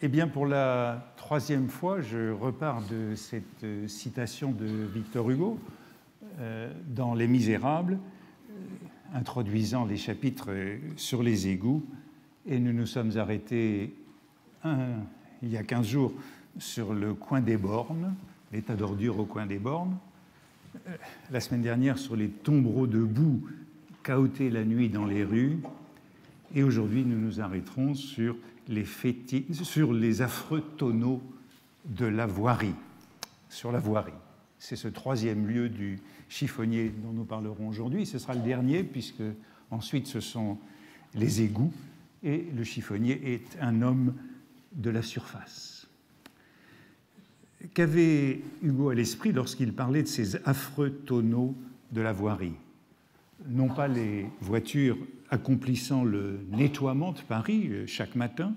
Eh bien, pour la troisième fois, je repars de cette euh, citation de Victor Hugo euh, dans Les Misérables, euh, introduisant les chapitres sur les égouts, et nous nous sommes arrêtés il y a 15 jours sur le coin des bornes, l'état d'ordure au coin des bornes, la semaine dernière sur les tombereaux de boue cahotés la nuit dans les rues, et aujourd'hui nous nous arrêterons sur sur les affreux tonneaux de la voirie, sur la voirie. C'est ce troisième lieu du chiffonnier dont nous parlerons aujourd'hui. Ce sera le dernier, puisque ensuite ce sont les égouts, et le chiffonnier est un homme de la surface. Qu'avait Hugo à l'esprit lorsqu'il parlait de ces affreux tonneaux de la voirie? Non pas les voitures accomplissant le nettoiement de Paris euh, chaque matin,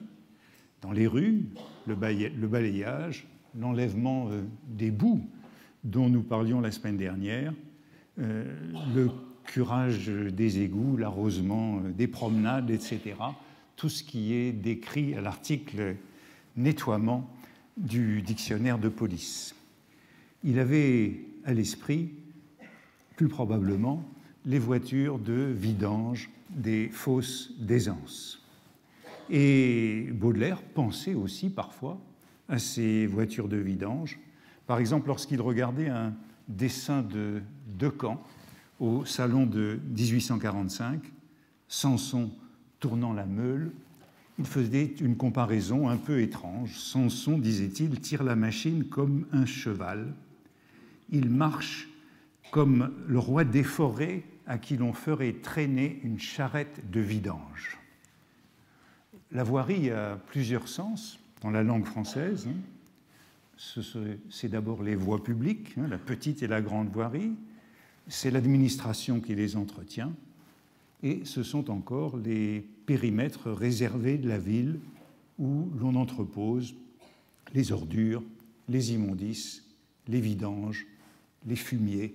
dans les rues, le balayage, l'enlèvement euh, des boues dont nous parlions la semaine dernière, euh, le curage des égouts, l'arrosement des promenades, etc. Tout ce qui est décrit à l'article nettoiement du dictionnaire de police. Il avait à l'esprit, plus probablement, les voitures de vidange des fosses d'aisance. Et Baudelaire pensait aussi parfois à ces voitures de vidange. Par exemple, lorsqu'il regardait un dessin de Decamps au salon de 1845, Samson tournant la meule, il faisait une comparaison un peu étrange. Samson, disait-il, tire la machine comme un cheval. Il marche comme le roi des forêts à qui l'on ferait traîner une charrette de vidange. La voirie a plusieurs sens dans la langue française. C'est d'abord les voies publiques, hein, la petite et la grande voirie, c'est l'administration qui les entretient, et ce sont encore les périmètres réservés de la ville où l'on entrepose les ordures, les immondices, les vidanges, les fumiers,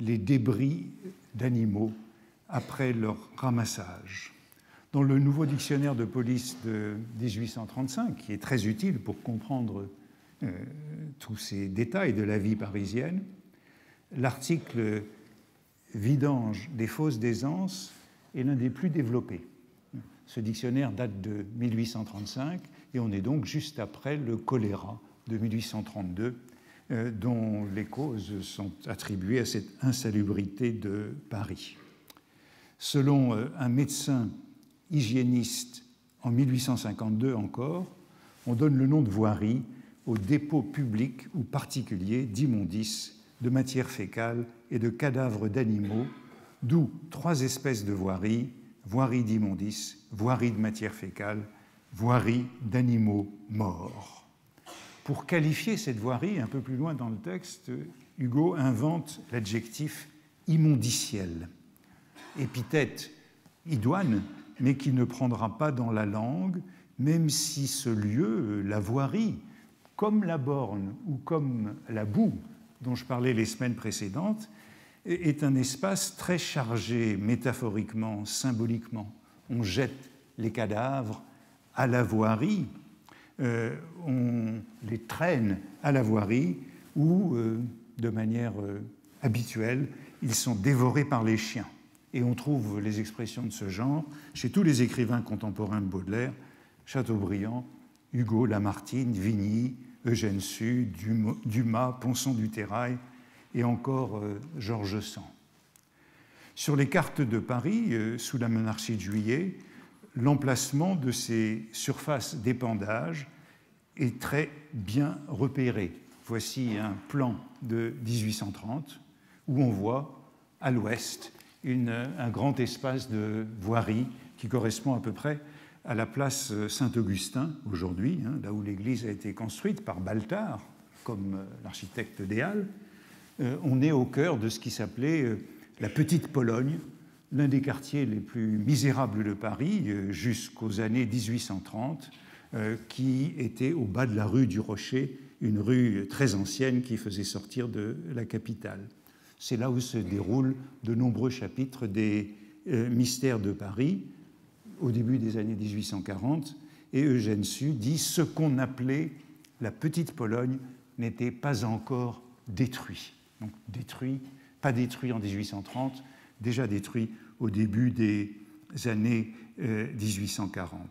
les débris d'animaux après leur ramassage. Dans le nouveau dictionnaire de police de 1835, qui est très utile pour comprendre euh, tous ces détails de la vie parisienne, l'article vidange des fosses d'aisance est l'un des plus développés. Ce dictionnaire date de 1835 et on est donc juste après le choléra de 1832 euh, dont les causes sont attribuées à cette insalubrité de Paris. Selon euh, un médecin hygiéniste en 1852 encore, on donne le nom de voirie aux dépôts publics ou particuliers d'immondices, de matières fécales et de cadavres d'animaux, d'où trois espèces de voiries, voirie d'immondices, voirie de matières fécales, voirie d'animaux morts. Pour qualifier cette voirie, un peu plus loin dans le texte, Hugo invente l'adjectif immondiciel, épithète idoine, mais qui ne prendra pas dans la langue, même si ce lieu, la voirie, comme la borne ou comme la boue dont je parlais les semaines précédentes, est un espace très chargé métaphoriquement, symboliquement. On jette les cadavres à la voirie, euh, on les traîne à la voirie ou, euh, de manière euh, habituelle, ils sont dévorés par les chiens. Et on trouve les expressions de ce genre chez tous les écrivains contemporains de Baudelaire, Chateaubriand, Hugo, Lamartine, Vigny, Eugène Sue, Dumas, Ponson du Terrail et encore Georges Sand. Sur les cartes de Paris, sous la monarchie de Juillet, l'emplacement de ces surfaces d'épandage est très bien repéré. Voici un plan de 1830 où on voit à l'ouest un grand espace de voirie qui correspond à peu près à la place Saint-Augustin aujourd'hui, hein, là où l'église a été construite par Baltard comme euh, l'architecte des Halles. Euh, on est au cœur de ce qui s'appelait euh, la Petite Pologne, l'un des quartiers les plus misérables de Paris euh, jusqu'aux années 1830, euh, qui était au bas de la rue du Rocher, une rue très ancienne qui faisait sortir de la capitale. C'est là où se déroulent de nombreux chapitres des euh, mystères de Paris au début des années 1840 et Eugène Sue dit ce qu'on appelait la petite Pologne n'était pas encore détruit. Donc détruit, pas détruit en 1830, déjà détruit au début des années 1840. Euh,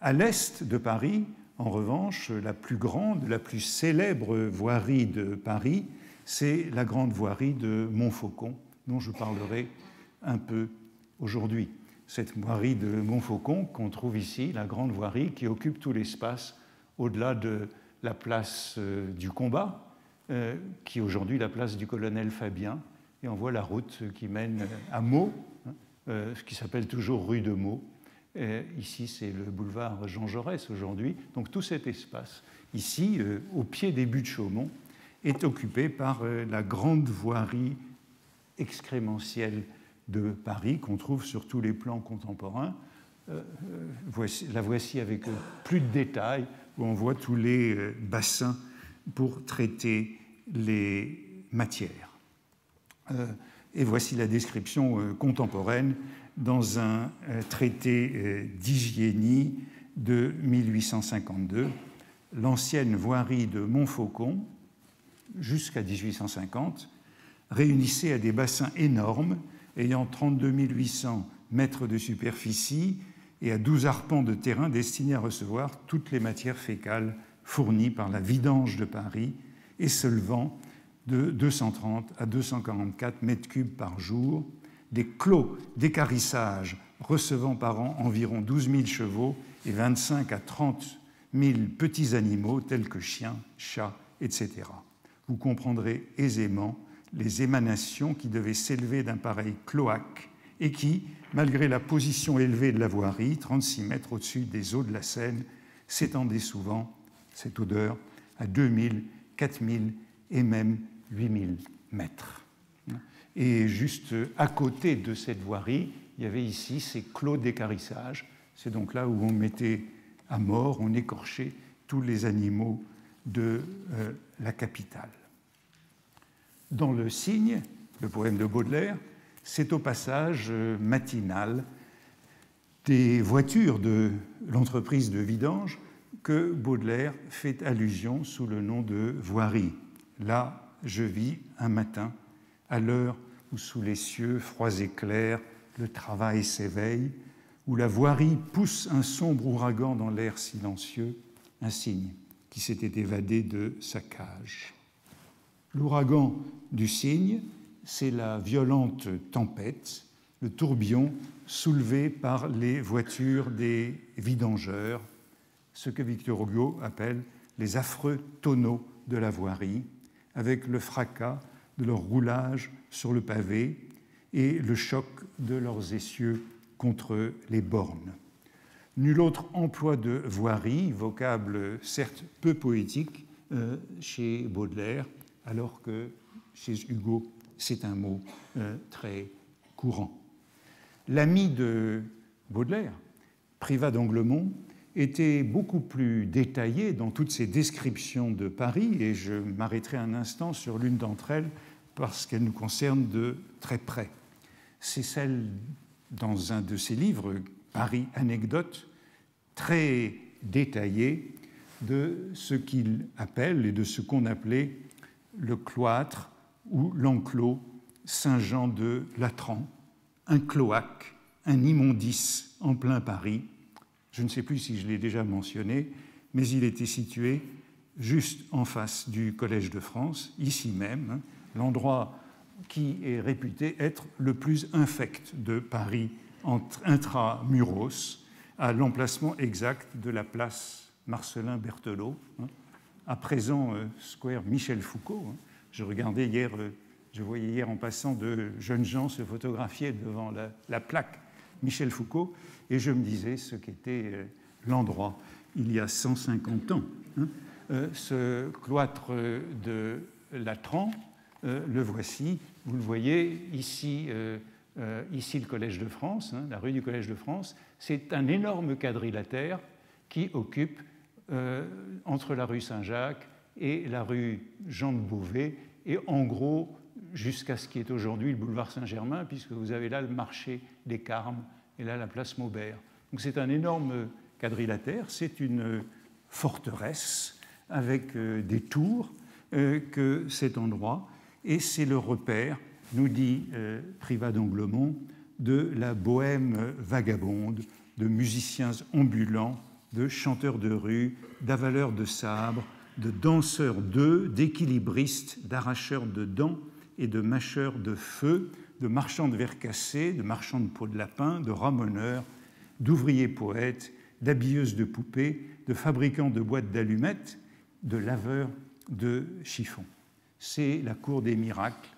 à l'est de Paris, en revanche, la plus grande, la plus célèbre voirie de Paris, c'est la grande voirie de Montfaucon, dont je parlerai un peu aujourd'hui. Cette voirie de Montfaucon qu'on trouve ici, la grande voirie qui occupe tout l'espace au-delà de la place euh, du combat, euh, qui est aujourd'hui la place du colonel Fabien, et on voit la route qui mène à Meaux, hein, euh, ce qui s'appelle toujours rue de Meaux. ici, c'est le boulevard Jean Jaurès aujourd'hui. Donc tout cet espace, ici, au pied des buttes de Chaumont, est occupé par la grande voirie excrémentielle de Paris qu'on trouve sur tous les plans contemporains. la voici avec plus de détails où on voit tous les euh, bassins pour traiter les matières. Euh, et voici la description euh, contemporaine dans un traité d'hygiénie de 1852. L'ancienne voirie de Montfaucon, jusqu'à 1850, réunissait à des bassins énormes ayant 32 800 mètres de superficie et à 12 arpents de terrain destinés à recevoir toutes les matières fécales fournies par la vidange de Paris et se levant de 230 à 244 mètres cubes par jour, des clos d'écarissage recevant par an environ 12 000 chevaux et 25 à 30 000 petits animaux tels que chiens, chats, etc. Vous comprendrez aisément les émanations qui devaient s'élever d'un pareil cloaque et qui, malgré la position élevée de la voirie, 36 mètres au-dessus des eaux de la Seine, s'étendait souvent, cette odeur, à 2000, 4000 et même 8000 mètres. Et juste à côté de cette voirie, il y avait ici ces clos d'écarissage. C'est donc là où on mettait à mort, on écorchait tous les animaux de euh, la capitale. Dans le Cygne, le poème de Baudelaire, c'est au passage euh, matinal des voitures de l'entreprise de vidange que Baudelaire fait allusion sous le nom de voirie. Là, je vis un matin, à l'heure où sous les cieux froids et clairs le travail s'éveille, où la voirie pousse un sombre ouragan dans l'air silencieux, un signe qui s'était évadé de sa cage. L'ouragan du cygne c'est la violente tempête, le tourbillon soulevé par les voitures des vidangeurs, ce que Victor Hugo appelle les affreux tonneaux de la voirie, avec le fracas de leur roulage sur le pavé et le choc de leurs essieux contre les bornes. Nul autre emploi de voirie, vocable certes peu poétique euh, chez Baudelaire, alors que chez Hugo c'est un mot euh, très courant. L'ami de Baudelaire, Privat d'Anglemont, était beaucoup plus détaillé dans toutes ses descriptions de Paris, et je m'arrêterai un instant sur l'une d'entre elles parce qu'elle nous concerne de très près. C'est celle dans un de ses livres, Paris Anecdote, très détaillé de ce qu'il appelle et de ce qu'on appelait le cloître ou l'enclos Saint-Jean de Latran, un cloaque, un immondice en plein Paris. Je ne sais plus si je l'ai déjà mentionné, mais il était situé juste en face du Collège de France, ici même, l'endroit qui est réputé être le plus infect de Paris intramuros, à l'emplacement exact de la place Marcelin Berthelot, hein, à présent euh, Square Michel Foucault. Hein, je regardais hier, euh, je voyais hier en passant de jeunes gens se photographier devant la, plaque Michel Foucault, et je me disais ce qu'était euh, l'endroit il y a 150 ans. Hein. Euh, ce cloître de Latran, le voici, vous le voyez ici, ici le Collège de France, hein, la rue du Collège de France, c'est un énorme quadrilatère qui occupe entre la rue Saint-Jacques et la rue Jean de Beauvais, et en gros jusqu'à ce qui est aujourd'hui le boulevard Saint-Germain, puisque vous avez là le marché des Carmes et là la place Maubert. Donc c'est un énorme quadrilatère, c'est une forteresse avec des tours que cet endroit, et c'est le repère, nous dit Privat d'Anglemont, de la bohème vagabonde, de musiciens ambulants, de chanteurs de rue, d'avaleurs de sabre, de danseurs d'œufs, d'équilibristes, d'arracheurs de dents et de mâcheurs de feu, de marchands de verre cassé, de marchands de peau de lapin, de ramoneurs, d'ouvriers poètes, d'habilleuses de poupées, de fabricants de boîtes d'allumettes, de laveurs de chiffons. C'est la cour des miracles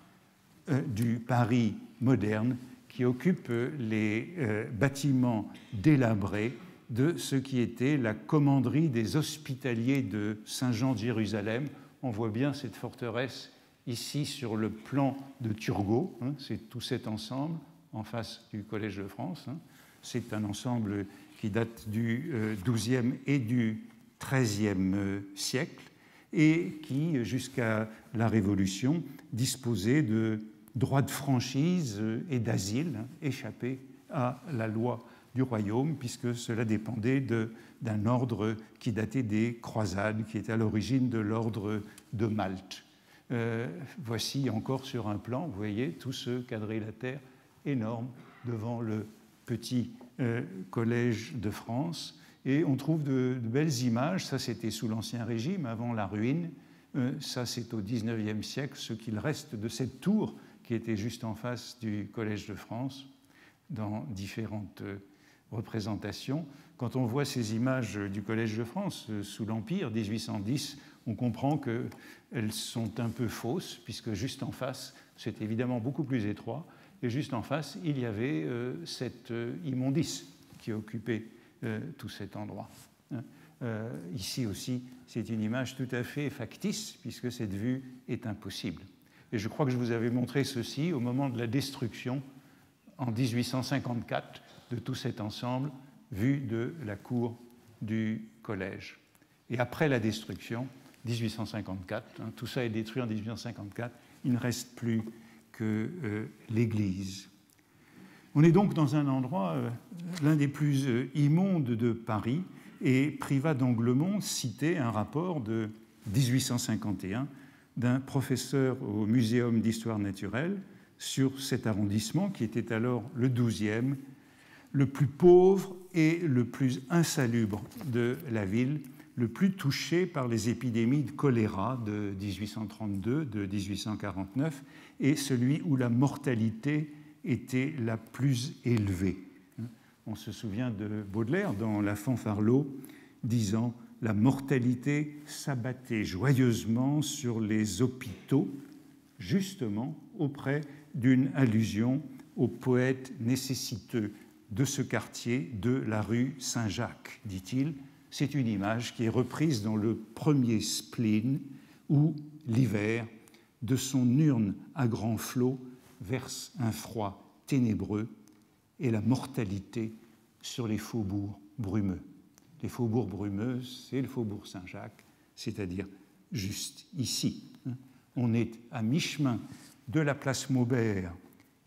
euh, du Paris moderne qui occupe les euh, bâtiments délabrés de ce qui était la commanderie des hospitaliers de Saint-Jean de Jérusalem. On voit bien cette forteresse ici sur le plan de Turgot. Hein, c'est tout cet ensemble en face du Collège de France. Hein. C'est un ensemble qui date du XIIe euh, et du XIIIe euh, siècle et qui, jusqu'à la Révolution, disposait de droit de franchise et d'asile échappé à la loi du royaume, puisque cela dépendait d'un ordre qui datait des croisades, qui était à l'origine de l'ordre de Malte. Euh, voici encore sur un plan, vous voyez, tout ce quadrilatère énorme devant le petit euh, collège de France. Et on trouve de, belles images, ça c'était sous l'Ancien Régime, avant la ruine, euh, ça c'est au XIXe siècle, ce qu'il reste de cette tour qui était juste en face du Collège de France, dans différentes représentations. Quand on voit ces images du Collège de France sous l'Empire 1810, on comprend qu'elles sont un peu fausses, puisque juste en face, c'est évidemment beaucoup plus étroit, et juste en face, il y avait euh, cette immondice qui occupait tout cet endroit. Hein. ici aussi, c'est une image tout à fait factice, puisque cette vue est impossible. Et je crois que je vous avais montré ceci au moment de la destruction en 1854 de tout cet ensemble vu de la cour du collège. Et après la destruction, 1854, hein, tout ça est détruit en 1854, il ne reste plus que euh, l'église. On est donc dans un endroit, euh, l'un des plus euh, immondes de Paris, et Privat d'Anglemont citait un rapport de 1851 d'un professeur au Muséum d'histoire naturelle sur cet arrondissement qui était alors le 12e, le plus pauvre et le plus insalubre de la ville, le plus touché par les épidémies de choléra de 1832, de 1849, et celui où la mortalité était la plus élevée. On se souvient de Baudelaire dans La fanfarlot disant la mortalité s'abattait joyeusement sur les hôpitaux, justement auprès d'une allusion au poète nécessiteux de ce quartier de la rue Saint-Jacques, dit-il. C'est une image qui est reprise dans le premier spleen où l'hiver, de son urne à grands flots, verse un froid ténébreux et la mortalité sur les faubourgs brumeux les faubourgs brumeux, c'est le faubourg Saint-Jacques, c'est-à-dire juste ici. On est à mi-chemin de la place Maubert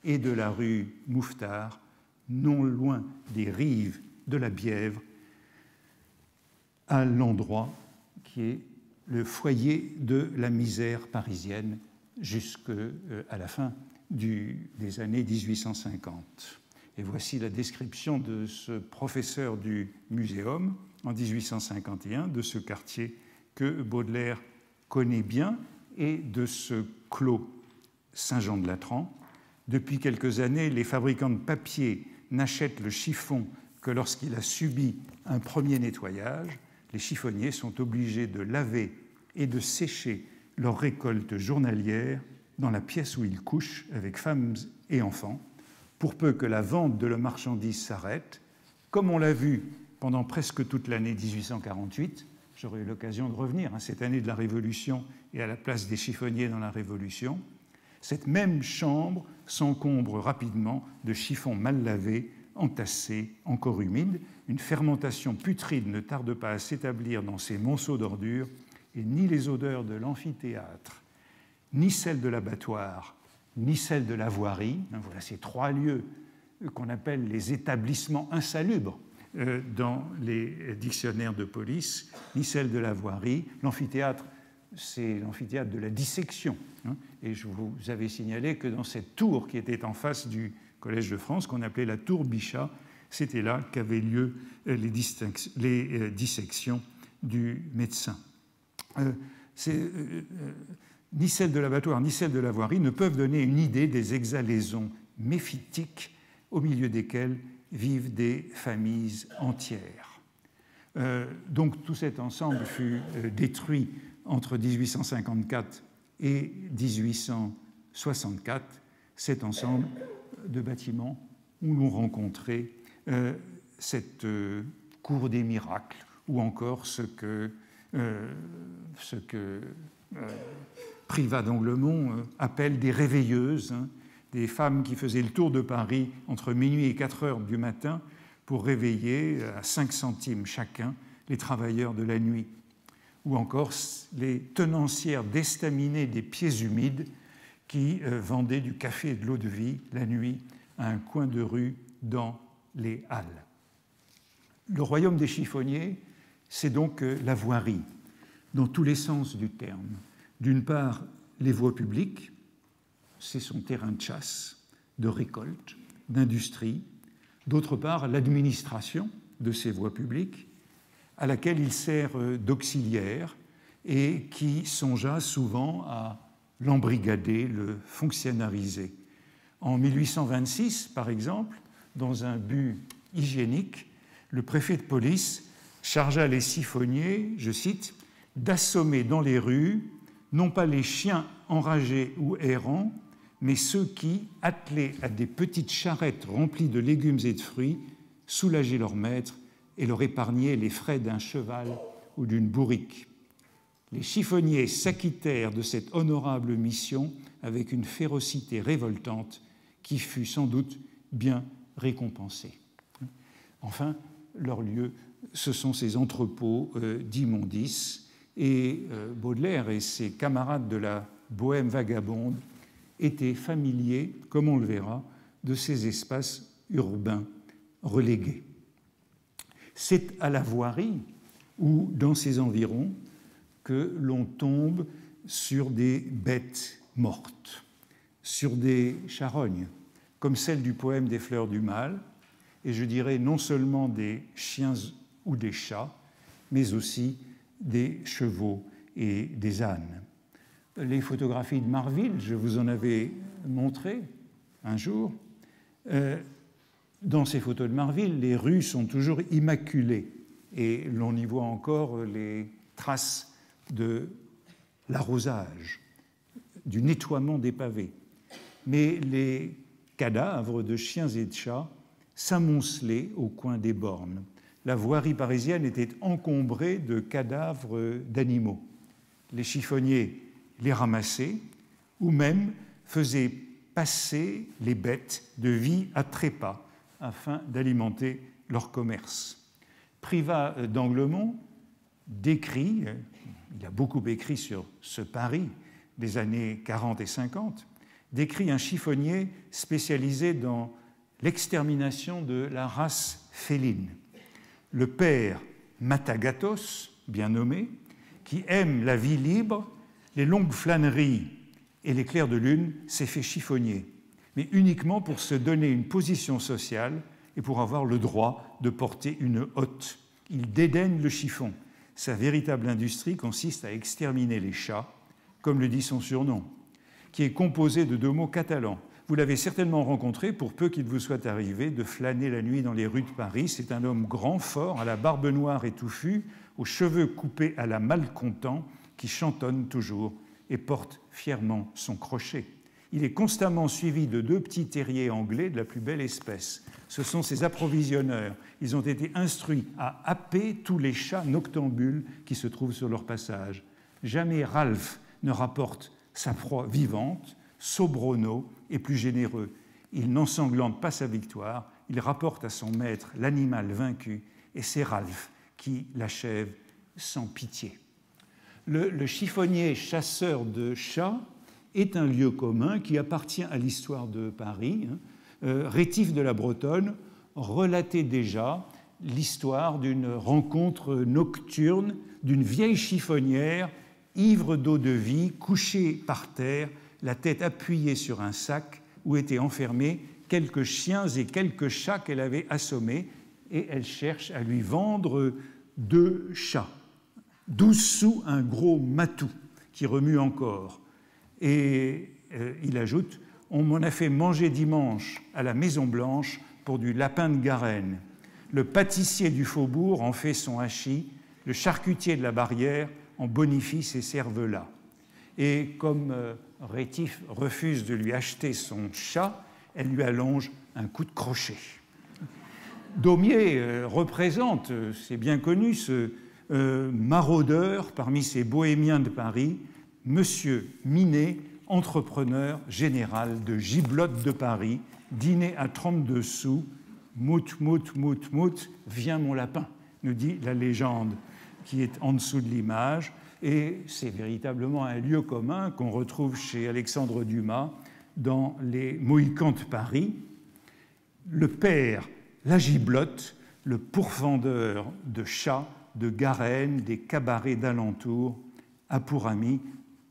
et de la rue Mouffetard, non loin des rives de la Bièvre, à l'endroit qui est le foyer de la misère parisienne jusqu'à euh, la fin des années 1850. Et voici la description de ce professeur du muséum en 1851 de ce quartier que Baudelaire connaît bien et de ce clos Saint-Jean-de-Latran. Depuis quelques années, les fabricants de papier n'achètent le chiffon que lorsqu'il a subi un premier nettoyage. Les chiffonniers sont obligés de laver et de sécher leur récolte journalière dans la pièce où ils couchent avec femmes et enfants pour peu que la vente de la marchandise s'arrête, comme on l'a vu pendant presque toute l'année 1848. J'aurai eu l'occasion de revenir à hein, cette année de la Révolution et à la place des chiffonniers dans la Révolution. Cette même chambre s'encombre rapidement de chiffons mal lavés, entassés, encore humides. Une fermentation putride ne tarde pas à s'établir dans ces monceaux d'ordures, et ni les odeurs de l'amphithéâtre, ni celles de l'abattoir, ni celle de la voirie. Hein, voilà ces trois lieux qu'on appelle les établissements insalubres euh, dans les dictionnaires de police, ni celle de la voirie. L'amphithéâtre, c'est l'amphithéâtre de la dissection. Hein. et je vous avais signalé que dans cette tour qui était en face du Collège de France, qu'on appelait la tour Bichat, c'était là qu'avaient lieu euh, les, euh, dissections du médecin. ni celle de l'abattoir ni celle de la voirie ne peuvent donner une idée des exhalaisons méphitique au milieu desquels vivent des familles entières. Euh, donc tout cet ensemble fut euh, détruit entre 1854 et 1864, cet ensemble de bâtiments où l'on rencontrait euh, cette cour des miracles, ou encore ce que, ce que Privat d'Anglemont appelle des réveilleuses, hein, des femmes qui faisaient le tour de Paris entre minuit et 4 heures du matin pour réveiller à 5 centimes chacun les travailleurs de la nuit, ou encore les tenancières d'estaminet des pieds humides qui euh, vendaient du café et de l'eau de vie la nuit à un coin de rue dans les halles. Le royaume des chiffonniers, c'est donc euh, la voirie, dans tous les sens du terme. D'une part, les voies publiques, c'est son terrain de chasse, de récolte, d'industrie. D'autre part, l'administration de ces voies publiques, à laquelle il sert euh, d'auxiliaire et qui songea souvent à l'embrigader, le fonctionnariser. En 1826, par exemple, dans un but hygiénique, le préfet de police chargea les siphonniers, je cite, d'assommer dans les rues non pas les chiens enragés ou errants, mais ceux qui, attelés à des petites charrettes remplies de légumes et de fruits, soulageaient leur maître et leur épargnaient les frais d'un cheval ou d'une bourrique. Les chiffonniers s'acquittèrent de cette honorable mission avec une férocité révoltante qui fut sans doute bien récompensée. Enfin, leur lieu, ce sont ces entrepôts euh, d'immondices, et euh, Baudelaire et ses camarades de la bohème vagabonde était familier, comme on le verra, de ces espaces urbains relégués. C'est à la voirie ou dans ses environs que l'on tombe sur des bêtes mortes, sur des charognes, comme celle du poème des fleurs du mal, et je dirais non seulement des chiens ou des chats, mais aussi des chevaux et des ânes les photographies de Marville, je vous en avais montré un jour. Euh, dans ces photos de Marville, les rues sont toujours immaculées et l'on y voit encore les traces de l'arrosage, du nettoiement des pavés. Mais les cadavres de chiens et de chats s'amoncelaient au coin des bornes. La voirie parisienne était encombrée de cadavres d'animaux. Les chiffonniers les ramasser, ou même faisait passer les bêtes de vie à trépas afin d'alimenter leur commerce. Privat d'Anglemont décrit, il a beaucoup écrit sur ce Paris des années 40 et 50, décrit un chiffonnier spécialisé dans l'extermination de la race féline. Le père Matagatos, bien nommé, qui aime la vie libre les longues flâneries et les clairs de lune s'est fait chiffonnier, mais uniquement pour se donner une position sociale et pour avoir le droit de porter une hotte. Il dédaigne le chiffon. Sa véritable industrie consiste à exterminer les chats, comme le dit son surnom, qui est composé de deux mots catalans. Vous l'avez certainement rencontré, pour peu qu'il vous soit arrivé de flâner la nuit dans les rues de Paris. C'est un homme grand, fort, à la barbe noire et touffue, aux cheveux coupés à la malcontent, qui chantonne toujours et porte fièrement son crochet. Il est constamment suivi de deux petits terriers anglais de la plus belle espèce. Ce sont ses approvisionneurs. Ils ont été instruits à happer tous les chats noctambules qui se trouvent sur leur passage. Jamais Ralph ne rapporte sa proie vivante. Sobrono est plus généreux. Il n'ensanglante pas sa victoire, il rapporte à son maître l'animal vaincu, et c'est Ralph qui l'achève sans pitié le, chiffonnier chasseur de chats est un lieu commun qui appartient à l'histoire de Paris. Hein. Euh, Rétif de la Bretonne relatait déjà l'histoire d'une rencontre nocturne d'une vieille chiffonnière, ivre d'eau de vie, couchée par terre, la tête appuyée sur un sac où étaient enfermés quelques chiens et quelques chats qu'elle avait assommés, et elle cherche à lui vendre deux chats. Douze sous un gros matou qui remue encore. Et euh, il ajoute On m'en a fait manger dimanche à la Maison Blanche pour du lapin de Garenne. Le pâtissier du faubourg en fait son hachis, le charcutier de la barrière en bonifie ses cervelas. Et comme euh, Rétif refuse de lui acheter son chat, elle lui allonge un coup de crochet. Daumier euh, représente, euh, c'est bien connu, ce maraudeur parmi ces bohémiens de Paris, Monsieur Minet, entrepreneur général de Giblotte de Paris, dîner à 32 sous, mout, mout, mout, mout, viens mon lapin, nous dit la légende qui est en dessous de l'image. Et c'est véritablement un lieu commun qu'on retrouve chez Alexandre Dumas dans les Mohicans de Paris. Le père, la giblotte, le pourfendeur de chats, de garennes, des cabarets d'alentour, a pour ami,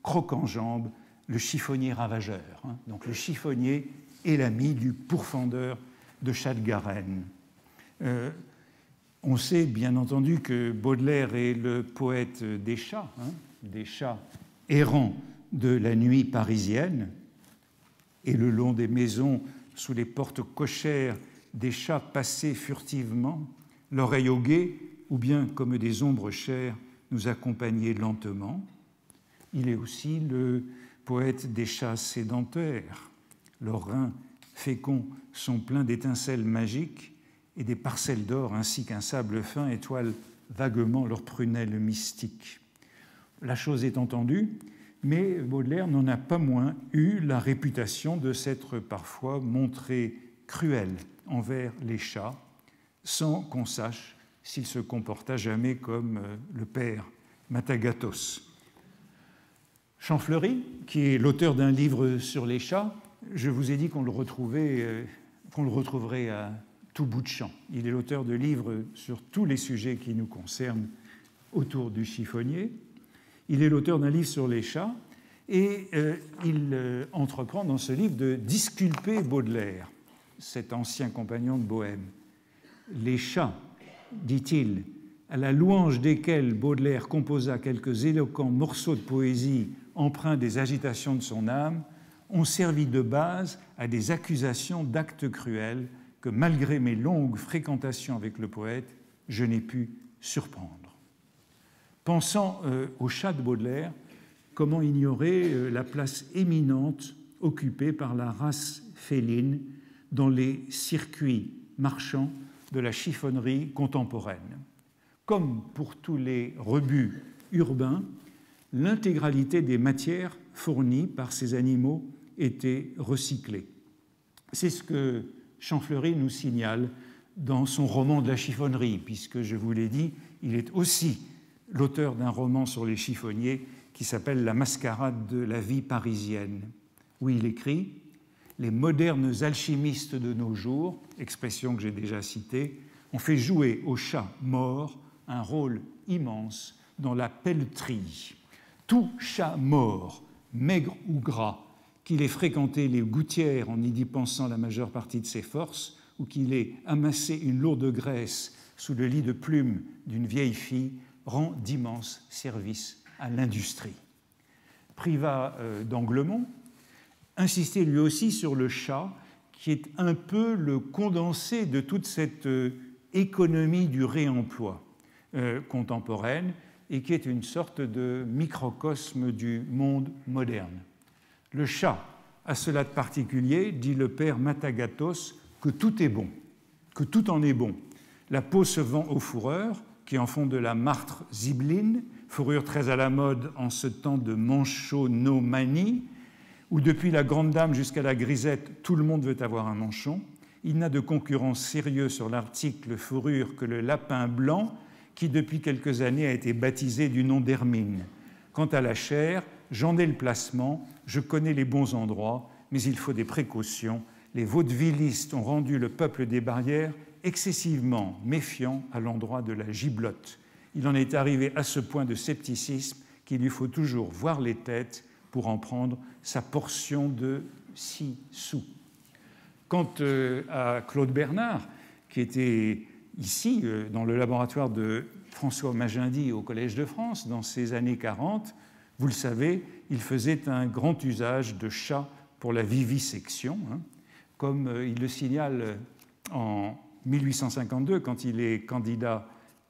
croque en jambe, le chiffonnier ravageur. Hein. Donc le chiffonnier est l'ami du pourfendeur de chats de Garenne. Euh, on sait bien entendu que Baudelaire est le poète des chats, hein, des chats errants de la nuit parisienne, et le long des maisons, sous les portes cochères, des chats passés furtivement, l'oreille au guet, ou bien comme des ombres chères, nous accompagner lentement. Il est aussi le poète des chats sédentaires. Leurs reins féconds sont pleins d'étincelles magiques et des parcelles d'or ainsi qu'un sable fin étoilent vaguement leurs prunelles mystiques. La chose est entendue, mais Baudelaire n'en a pas moins eu la réputation de s'être parfois montré cruel envers les chats, sans qu'on sache s'il se comporta jamais comme euh, le père Matagatos. Champfleury, qui est l'auteur d'un livre sur les chats, je vous ai dit qu'on le, euh, qu'on le retrouverait à bout de champ. Il est l'auteur de livres sur tous les sujets qui nous concernent autour du chiffonnier. Il est l'auteur d'un livre sur les chats et euh, il euh, entreprend dans ce livre de disculper Baudelaire, cet ancien compagnon de Bohème. Les chats, dit-il, à la louange desquels Baudelaire composa quelques éloquents morceaux de poésie empreints des agitations de son âme, ont servi de base à des accusations d'actes cruels malgré mes longues fréquentations avec le poète, je n'ai pu surprendre. Pensant euh, au chat de Baudelaire, comment ignorer euh, la place éminente occupée par la race féline dans les circuits marchands de la chiffonnerie contemporaine. Comme pour tous les rebuts urbains, l'intégralité des matières fournies par ces animaux était recyclée. C'est ce que Champfleury nous signale dans son roman de la chiffonnerie, puisque je vous l'ai dit, il est aussi l'auteur d'un roman sur les chiffonniers qui s'appelle La mascarade de la vie parisienne, où il écrit Les modernes alchimistes de nos jours, expression que j'ai déjà citée, ont fait jouer au chat mort un rôle immense dans la pelleterie. Tout chat mort, maigre ou gras, qu'il ait fréquenté les gouttières en y dépensant la majeure partie de ses forces, ou qu'il ait amassé une lourde graisse sous le lit de plumes d'une vieille fille, rend d'immenses services à l'industrie. Privat euh, d'Anglemont insistait lui aussi sur le chat, qui est un peu le condensé de toute cette euh, économie du réemploi euh, contemporaine et qui est une sorte de microcosme du monde moderne. Le chat a cela de particulier, dit le père Matagatos, que tout est bon, que tout en est bon. La peau se vend aux fourreurs, qui en font de la martre zibeline, fourrure très à la mode en ce temps de manchonomanie, où depuis la grande dame jusqu'à la grisette, tout le monde veut avoir un manchon. Il n'a de concurrence sérieuse sur l'article fourrure que le lapin blanc, qui depuis quelques années a été baptisé du nom d'hermine. Quant à la chair, j'en ai le placement, je connais les bons endroits, mais il faut des précautions. Les vaudevillistes ont rendu le peuple des barrières excessivement méfiant à l'endroit de la giblotte. Il en est arrivé à ce point de scepticisme qu'il lui faut toujours voir les têtes pour en prendre sa portion de six sous. Quant euh, à Claude Bernard, qui était ici, euh, dans le laboratoire de François Magendie au Collège de France, dans ces années 40, vous le savez, il faisait un grand usage de chats pour la vivisection, hein, comme euh, il le signale en 1852 quand il est candidat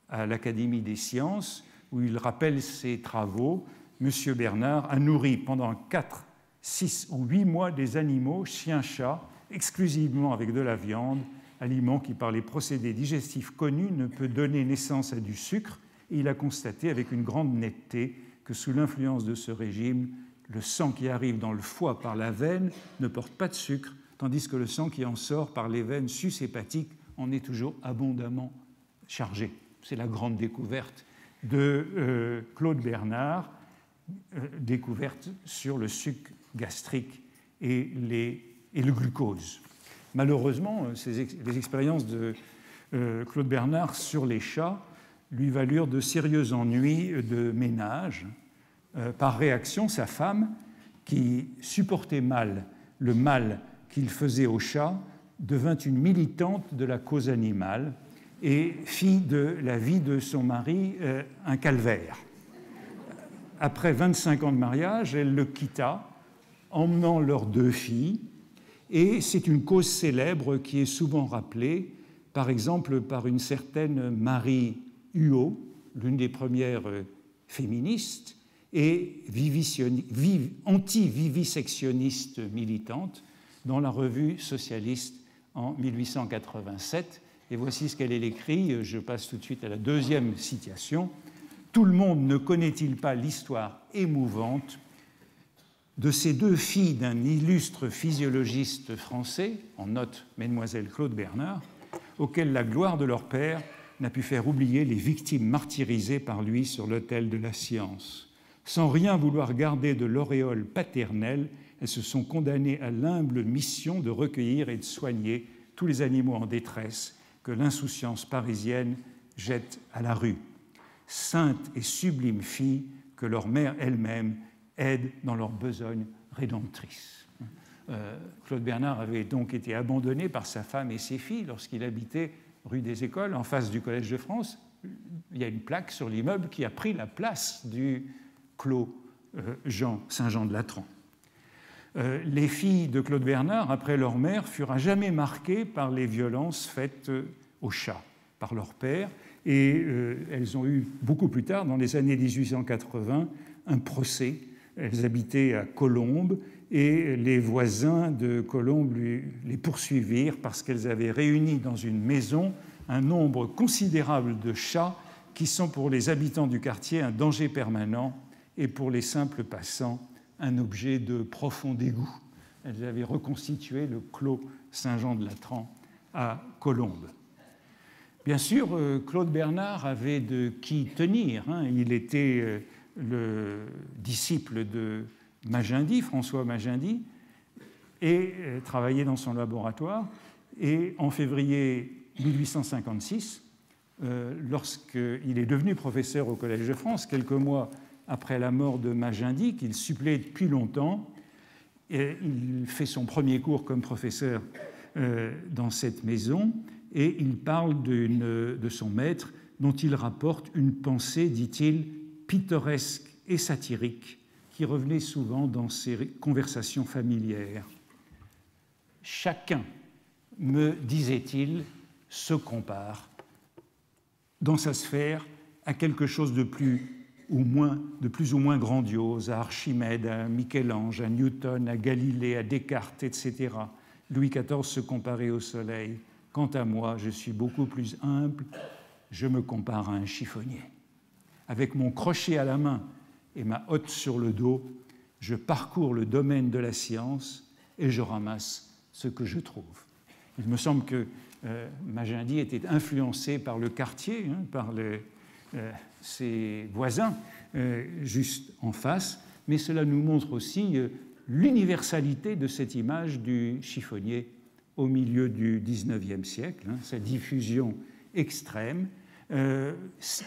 à l'Académie des sciences, où il rappelle ses travaux. Monsieur Bernard a nourri pendant 4, 6 ou 8 mois des animaux, chiens, chats, exclusivement avec de la viande, aliment qui, par les procédés digestifs connus, ne peut donner naissance à du sucre. Et il a constaté avec une grande netteté que sous l'influence de ce régime, le sang qui arrive dans le foie par la veine ne porte pas de sucre, tandis que le sang qui en sort par les veines sus-hépatiques en est toujours abondamment chargé. C'est la grande découverte de euh, Claude Bernard, euh, découverte sur le sucre gastrique et, le glucose. Malheureusement, euh, les expériences de Claude Bernard sur les chats lui valurent de sérieux ennuis de ménage. Euh, par réaction, sa femme, qui supportait mal le mal qu'il faisait aux chats, devint une militante de la cause animale et fit de la vie de son mari euh, un calvaire. Après 25 ans de mariage, elle le quitta, emmenant leurs deux filles, et c'est une cause célèbre qui est souvent rappelée, par exemple par une certaine Marie Huot, l'une des premières euh, féministes et anti-vivisectionniste militante dans la revue socialiste en 1887. Et voici ce qu'elle écrit, je passe tout de suite à la deuxième citation. Tout le monde ne connaît-il pas l'histoire émouvante de ces deux filles d'un illustre physiologiste français, en note Mademoiselle Claude Bernard, auxquelles la gloire de leur père n'a pu faire oublier les victimes martyrisées par lui sur l'autel de la science. Sans rien vouloir garder de l'auréole paternelle, elles se sont condamnées à l'humble mission de recueillir et de soigner tous les animaux en détresse que l'insouciance parisienne jette à la rue. Saintes et sublimes filles que leur mère elle-même aide dans leur besogne rédemptrice. Euh, Claude Bernard avait donc été abandonné par sa femme et ses filles lorsqu'il habitait rue des Écoles, en face du Collège de France, il y a une plaque sur l'immeuble qui a pris la place du clos euh, Jean, Saint-Jean de Latran. Euh, les filles de Claude Bernard, après leur mère, furent à jamais marquées par les violences faites euh, aux chats par leur père, et elles ont eu beaucoup plus tard, dans les années 1880, un procès. Elles habitaient à Colombes et les voisins de Colombe les poursuivirent parce qu'elles avaient réuni dans une maison un nombre considérable de chats qui sont pour les habitants du quartier un danger permanent et pour les simples passants un objet de profond dégoût. Elles avaient reconstitué le clos Saint-Jean de Latran à Colombes. Bien sûr, euh, Claude Bernard avait de qui tenir. Hein. Il était euh, le disciple de Magendie, François Magendie, et euh, travaillait dans son laboratoire. Et en février 1856, euh, lorsqu'il est devenu professeur au Collège de France, quelques mois après la mort de Magendie, qu'il supplée depuis longtemps, il fait son premier cours comme professeur euh, dans cette maison et il parle de son maître dont il rapporte une pensée, dit-il, pittoresque et satirique qui revenait souvent dans ses conversations familières. Chacun, me disait-il, se compare dans sa sphère à quelque chose de plus ou moins, de plus ou moins grandiose, à Archimède, à Michel-Ange, à Newton, à Galilée, à Descartes, etc. Louis XIV se comparait au soleil. Quant à moi, je suis beaucoup plus humble, je me compare à un chiffonnier. Avec mon crochet à la main et ma hotte sur le dos, je parcours le domaine de la science et je ramasse ce que je trouve. Il me semble que euh, était influencé par le quartier, hein, par euh, ses voisins euh, juste en face, mais cela nous montre aussi l'universalité de cette image du chiffonnier au milieu du XIXe siècle, hein, sa diffusion extrême. Euh,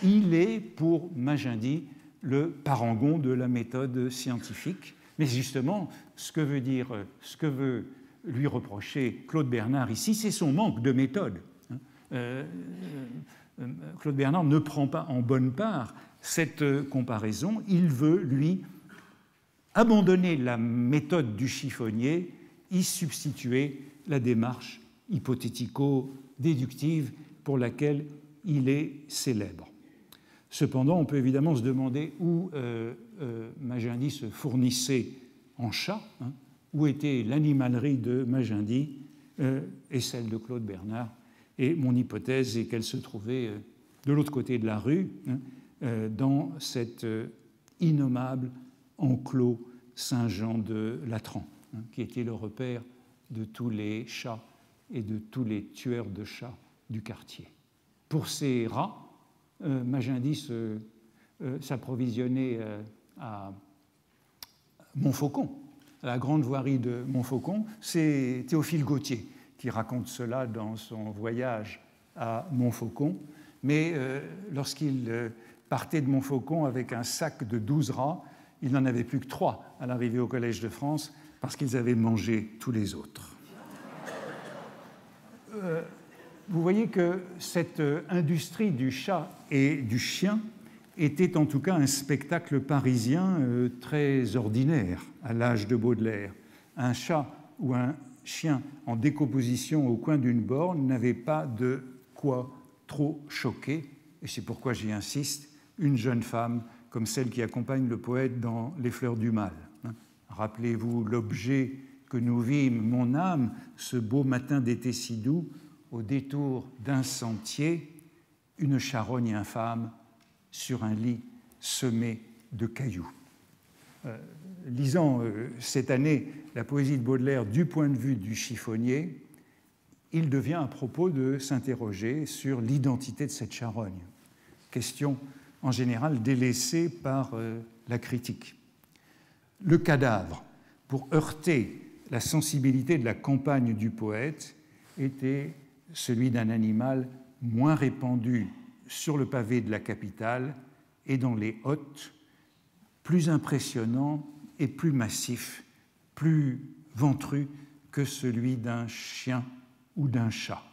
il est, pour Magendie, le parangon de la méthode scientifique. Mais justement, ce que veut dire, ce que veut lui reprocher Claude Bernard ici, c'est son manque de méthode. Hein. Euh, euh, Claude Bernard ne prend pas en bonne part cette comparaison. Il veut, lui, abandonner la méthode du chiffonnier, y substituer la démarche hypothético-déductive pour laquelle il est célèbre. Cependant, on peut évidemment se demander où euh, euh se fournissait en chat, hein, où était l'animalerie de Magendie euh, et celle de Claude Bernard? Et mon hypothèse est qu'elle se trouvait euh, de l'autre côté de la rue, hein, dans cet innommable enclos Saint-Jean de Latran, hein, qui était le repère de tous les chats et de tous les tueurs de chats du quartier. Pour ces rats, euh, Magindis euh, s'approvisionnait euh, à Montfaucon, la grande voirie de Montfaucon. C'est Théophile Gautier qui raconte cela dans son voyage à Montfaucon. Mais lorsqu'il partait de Montfaucon avec un sac de douze rats, il n'en avait plus que trois à l'arrivée au Collège de France parce qu'ils avaient mangé tous les autres. Euh, vous voyez que cette euh, industrie du chat et du chien était en tout cas un spectacle parisien euh, très ordinaire à l'âge de Baudelaire. Un chat ou un chien en décomposition au coin d'une borne n'avait pas de quoi trop choquer, et c'est pourquoi j'y insiste, une jeune femme comme celle qui accompagne le poète dans Les fleurs du mal. Hein. Rappelez-vous l'objet que nous vîmes, mon âme, ce beau matin d'été si doux, au détour d'un sentier, une charogne infâme sur un lit semé de cailloux. Euh, lisant euh, cette année la poésie de Baudelaire du point de vue du chiffonnier, il devient à propos de s'interroger sur l'identité de cette charogne. Question en général délaissé par euh, la critique. Le cadavre, pour heurter la sensibilité de la campagne du poète, était celui d'un animal moins répandu sur le pavé de la capitale et dans les hautes, plus impressionnant et plus massif, plus ventru que celui d'un chien ou d'un chat,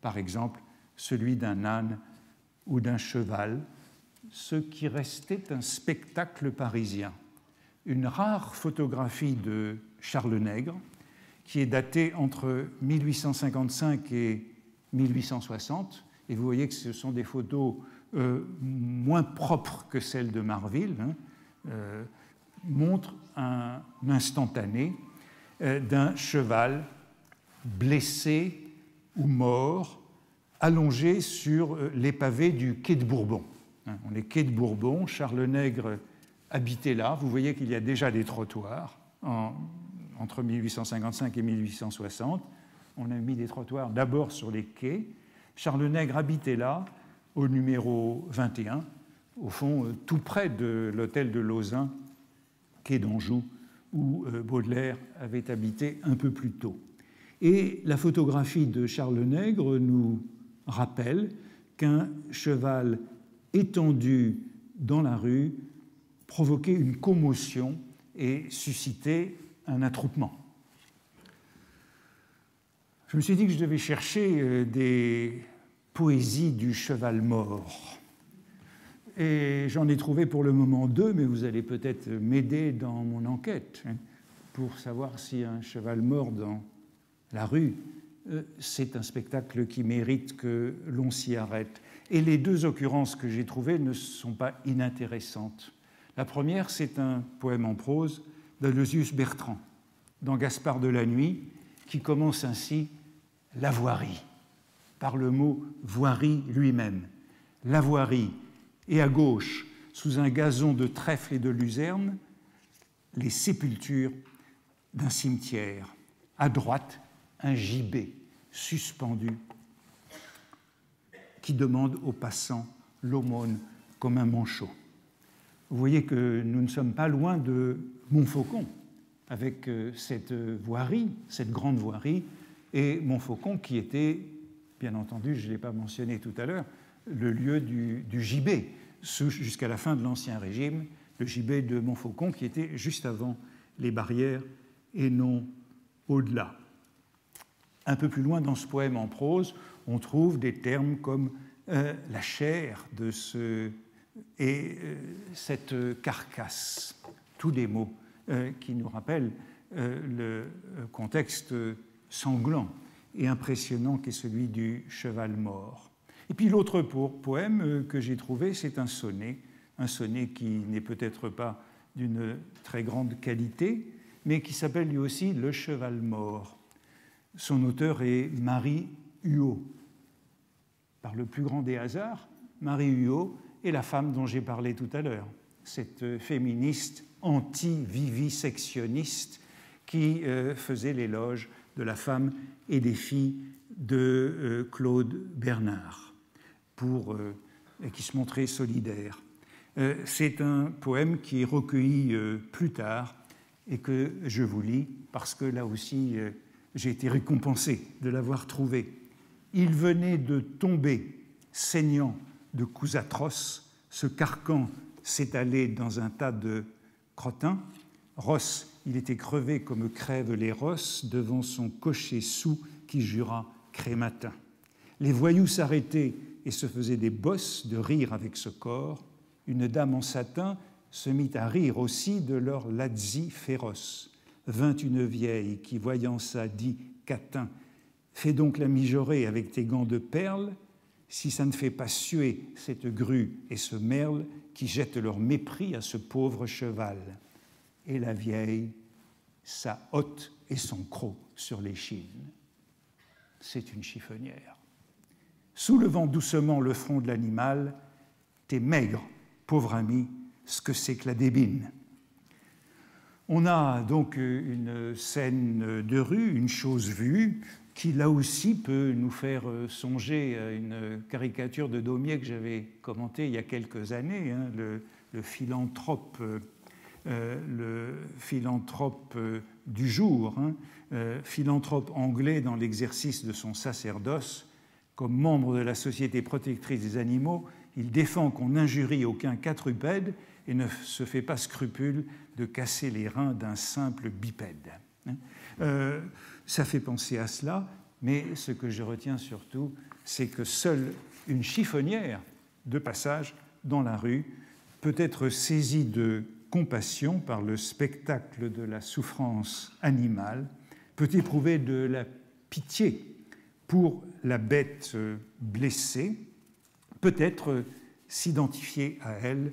par exemple celui d'un âne ou d'un cheval, ce qui restait un spectacle parisien. Une rare photographie de Charles Nègre, qui est datée entre 1855 et 1860, et vous voyez que ce sont des photos euh, moins propres que celles de Marville, hein, euh, montrent un instantané euh, d'un cheval blessé ou mort allongé sur les pavés du quai de Bourbon. Hein, on est quai de Bourbon, Charles Nègre habitait là. Vous voyez qu'il y a déjà des trottoirs entre 1855 et 1860. On a mis des trottoirs d'abord sur les quais. Charles Nègre habitait là, au numéro 21, au fond, euh, tout près de l'hôtel de Lausanne, quai d'Anjou, où euh, Baudelaire avait habité un peu plus tôt. Et la photographie de Charles Nègre nous rappelle qu'un cheval étendu dans la rue provoquait une commotion et suscitait un attroupement. Je me suis dit que je devais chercher euh, des poésies du cheval mort. Et j'en ai trouvé pour le moment deux, mais vous allez peut-être m'aider dans mon enquête hein, pour savoir si un cheval mort dans la rue, euh, c'est un spectacle qui mérite que l'on s'y arrête. Et les deux occurrences que j'ai trouvées ne sont pas inintéressantes. La première, c'est un poème en prose d'Aleusius Bertrand, dans Gaspard de la Nuit, qui commence ainsi La voirie, par le mot voirie lui-même. La voirie, et à gauche, sous un gazon de trèfle et de luzerne, les sépultures d'un cimetière. À droite, un gibet suspendu qui demande aux passants l'aumône comme un manchot. Vous voyez que nous ne sommes pas loin de Montfaucon, avec euh, cette voirie, cette grande voirie, et Montfaucon qui était, bien entendu, je ne l'ai pas mentionné tout à l'heure, le lieu du, gibet jusqu'à la fin de l'Ancien Régime, le gibet de Montfaucon qui était juste avant les barrières et non au-delà. Un peu plus loin dans ce poème en prose, on trouve des termes comme euh, la chair de ce et euh, cette carcasse, tous des mots euh, qui nous rappellent le contexte sanglant et impressionnant qu'est celui du cheval mort. Et puis l'autre poème que j'ai trouvé, c'est un sonnet, un sonnet qui n'est peut-être pas d'une très grande qualité, mais qui s'appelle lui aussi Le cheval mort. Son auteur est Marie Huot. Par le plus grand des hasards, Marie Huot est la femme dont j'ai parlé tout à l'heure, cette féministe anti-vivisectionniste qui euh, faisait l'éloge de la femme et des filles de euh, Claude Bernard, pour, euh, qui se montrait solidaire. C'est un poème qui est recueilli plus tard et que je vous lis parce que là aussi j'ai été récompensé de l'avoir trouvé. Il venait de tomber, saignant de coups atroces, ce carcan s'étalait dans un tas de crottins. Ross, il était crevé comme crèvent les rosses devant son cocher sous qui jura crématin. Les voyous s'arrêtaient et se faisaient des bosses de rire avec ce corps. Une dame en satin se mit à rire aussi de leur lazzi féroce. Vint une vieille qui, voyant ça, dit Catin, fais donc la mijaurée avec tes gants de perles, si ça ne fait pas suer cette grue et ce merle qui jettent leur mépris à ce pauvre cheval. Et la vieille, sa hotte et son croc sur l'échine. C'est une chiffonnière. Soulevant doucement le front de l'animal, t'es maigre, pauvre ami, ce que c'est que la débine. On a donc une scène de rue, une chose vue, qui là aussi peut nous faire euh, songer à une caricature de Daumier que j'avais commentée il y a quelques années, hein, le, philanthrope, euh, euh, le philanthrope du jour, hein, philanthrope anglais dans l'exercice de son sacerdoce. Comme membre de la Société protectrice des animaux, il défend qu'on n'injurie aucun quadrupède et ne se fait pas scrupule de casser les reins d'un simple bipède. Hein. Euh, ça fait penser à cela, mais ce que je retiens surtout, c'est que seule une chiffonnière de passage dans la rue peut être saisie de compassion par le spectacle de la souffrance animale, peut éprouver de la pitié pour la bête blessée, peut-être s'identifier à elle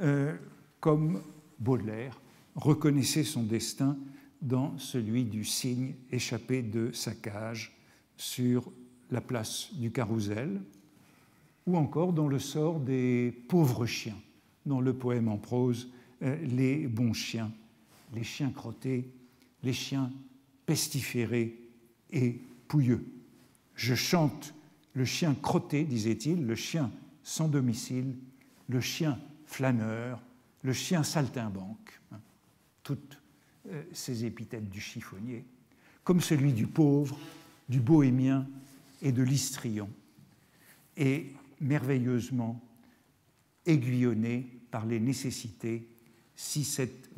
euh, comme Baudelaire reconnaissait son destin dans celui du cygne échappé de sa cage sur la place du Carrousel, ou encore dans le sort des pauvres chiens, dans le poème en prose euh, Les bons chiens, les chiens crottés, les chiens pestiférés et pouilleux. Je chante le chien crotté, disait-il, le chien sans domicile, le chien flâneur, le chien saltimbanque. Hein, toutes ces épithètes du chiffonnier, comme celui du pauvre, du bohémien et de l'histrion, et merveilleusement aiguillonné par les nécessités, si cette,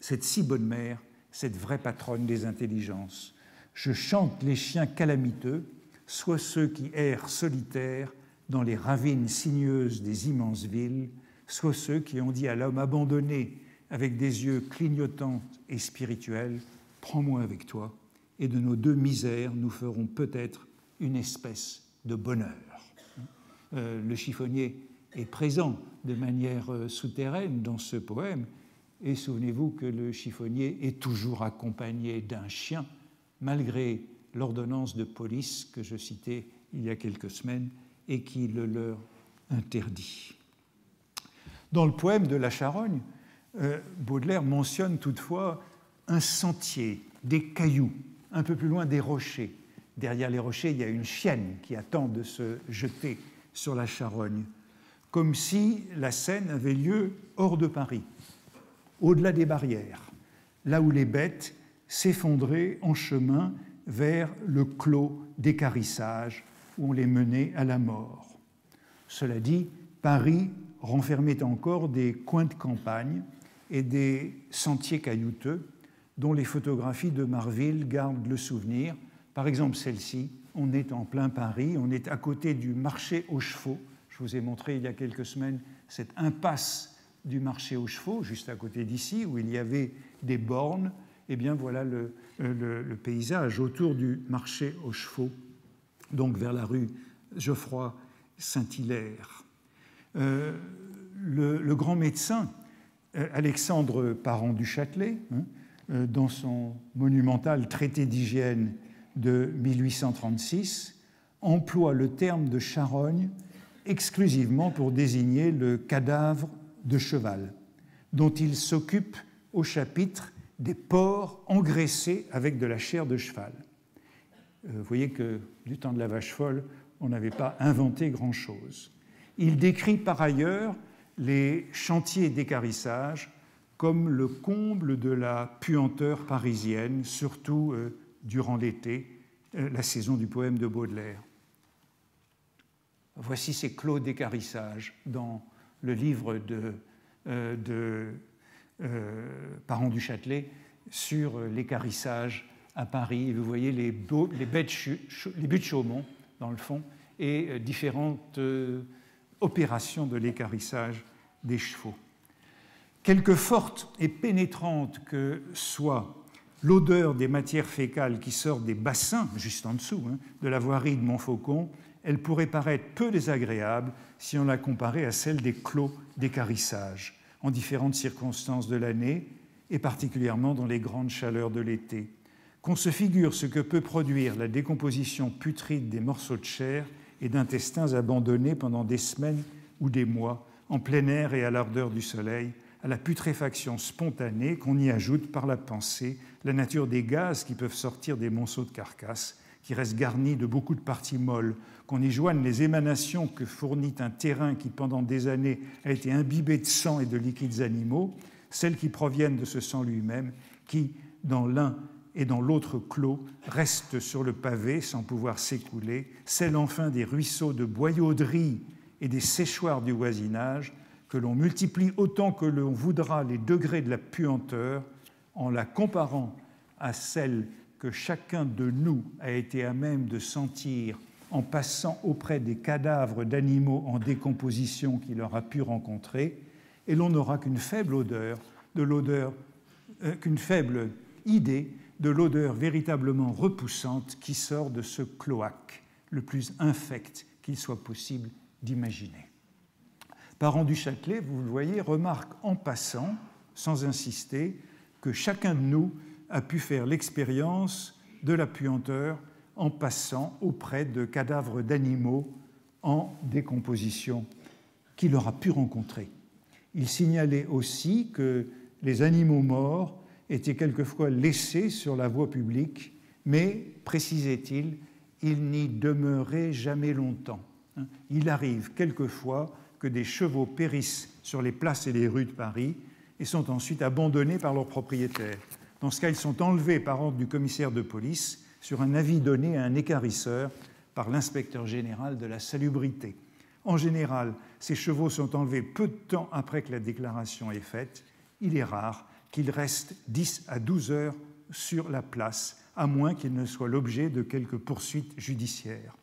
cette si bonne mère, cette vraie patronne des intelligences. Je chante les chiens calamiteux, soit ceux qui errent solitaires dans les ravines sinueuses des immenses villes, soit ceux qui ont dit à l'homme abandonné avec des yeux clignotants et spirituels, prends-moi avec toi, et de nos deux misères, nous ferons peut-être une espèce de bonheur. Euh, le chiffonnier est présent de manière euh, souterraine dans ce poème, et souvenez-vous que le chiffonnier est toujours accompagné d'un chien, malgré l'ordonnance de police que je citais il y a quelques semaines et qui le leur interdit. Dans le poème de la Charogne, Baudelaire mentionne toutefois un sentier, des cailloux, un peu plus loin des rochers. Derrière les rochers, il y a une chienne qui attend de se jeter sur la charogne, comme si la scène avait lieu hors de Paris, au-delà des barrières, là où les bêtes s'effondraient en chemin vers le clos d'écarissage où on les menait à la mort. Cela dit, Paris renfermait encore des coins de campagne et des sentiers caillouteux dont les photographies de Marville gardent le souvenir. Par exemple, celle-ci, on est en plein Paris, on est à côté du marché aux chevaux. Je vous ai montré il y a quelques semaines cette impasse du marché aux chevaux, juste à côté d'ici, où il y avait des bornes. Eh bien voilà le, le, paysage autour du marché aux chevaux, donc vers la rue Geoffroy Saint-Hilaire. Euh, le, grand médecin euh, Alexandre Parent du Châtelet, hein, euh, dans son monumental traité d'hygiène de 1836, emploie le terme de charogne exclusivement pour désigner le cadavre de cheval, dont il s'occupe au chapitre des porcs engraissés avec de la chair de cheval. Euh, vous voyez que du temps de la vache folle, on n'avait pas inventé grand-chose. Il décrit par ailleurs les chantiers d'écarissage comme le comble de la puanteur parisienne, surtout euh, durant l'été, euh, la saison du poème de Baudelaire. Voici ces clos d'écarissage dans le livre de, euh, Parent du Châtelet sur l'écarissage à Paris. vous voyez les, les, les de Chaumont, dans le fond, et différentes opérations de l'écarissage des chevaux. Quelque forte et pénétrante que soit l'odeur des matières fécales qui sortent des bassins, juste en dessous, hein, de la voirie de Montfaucon, elle pourrait paraître peu désagréable si on la comparait à celle des clos d'écarissage, en différentes circonstances de l'année, et particulièrement dans les grandes chaleurs de l'été. Qu'on se figure ce que peut produire la décomposition putride des morceaux de chair et d'intestins abandonnés pendant des semaines ou des mois en plein air et à l'ardeur du soleil, à la putréfaction spontanée qu'on y ajoute par la pensée la nature des gaz qui peuvent sortir des monceaux de carcasses, qui restent garnis de beaucoup de parties molles, qu'on y joigne les émanations que fournit un terrain qui pendant des années a été imbibé de sang et de liquides animaux, celles qui proviennent de ce sang lui-même, qui, dans l'un et dans l'autre clos, restent sur le pavé sans pouvoir s'écouler, celles enfin des ruisseaux de boyaux de riz et des séchoirs du voisinage, que l'on multiplie autant que l'on voudra les degrés de la puanteur en la comparant à celle que chacun de nous a été à même de sentir en passant auprès des cadavres d'animaux en décomposition qu'il aura pu rencontrer, et l'on n'aura qu'une faible odeur de l'odeur, euh, qu'une faible idée de l'odeur véritablement repoussante qui sort de ce cloaque, le plus infect qu'il soit possible d'imaginer. Parent du Châtelet, vous le voyez, remarque en passant, sans insister, que chacun de nous a pu faire l'expérience de la puanteur en passant auprès de cadavres d'animaux en décomposition qu'il aura pu rencontrer. Il signalait aussi que les animaux morts étaient quelquefois laissés sur la voie publique, mais, précisait-il, ils n'y demeuraient jamais longtemps. Hein, il arrive quelquefois que des chevaux périssent sur les places et les rues de Paris et sont ensuite abandonnés par leurs propriétaires. Dans ce cas, ils sont enlevés par ordre du commissaire de police sur un avis donné à un écarisseur par l'inspecteur général de la salubrité. En général, ces chevaux sont enlevés peu de temps après que la déclaration est faite. Il est rare qu'ils restent 10 à 12 heures sur la place, à moins qu'ils ne soient l'objet de quelques poursuites judiciaires.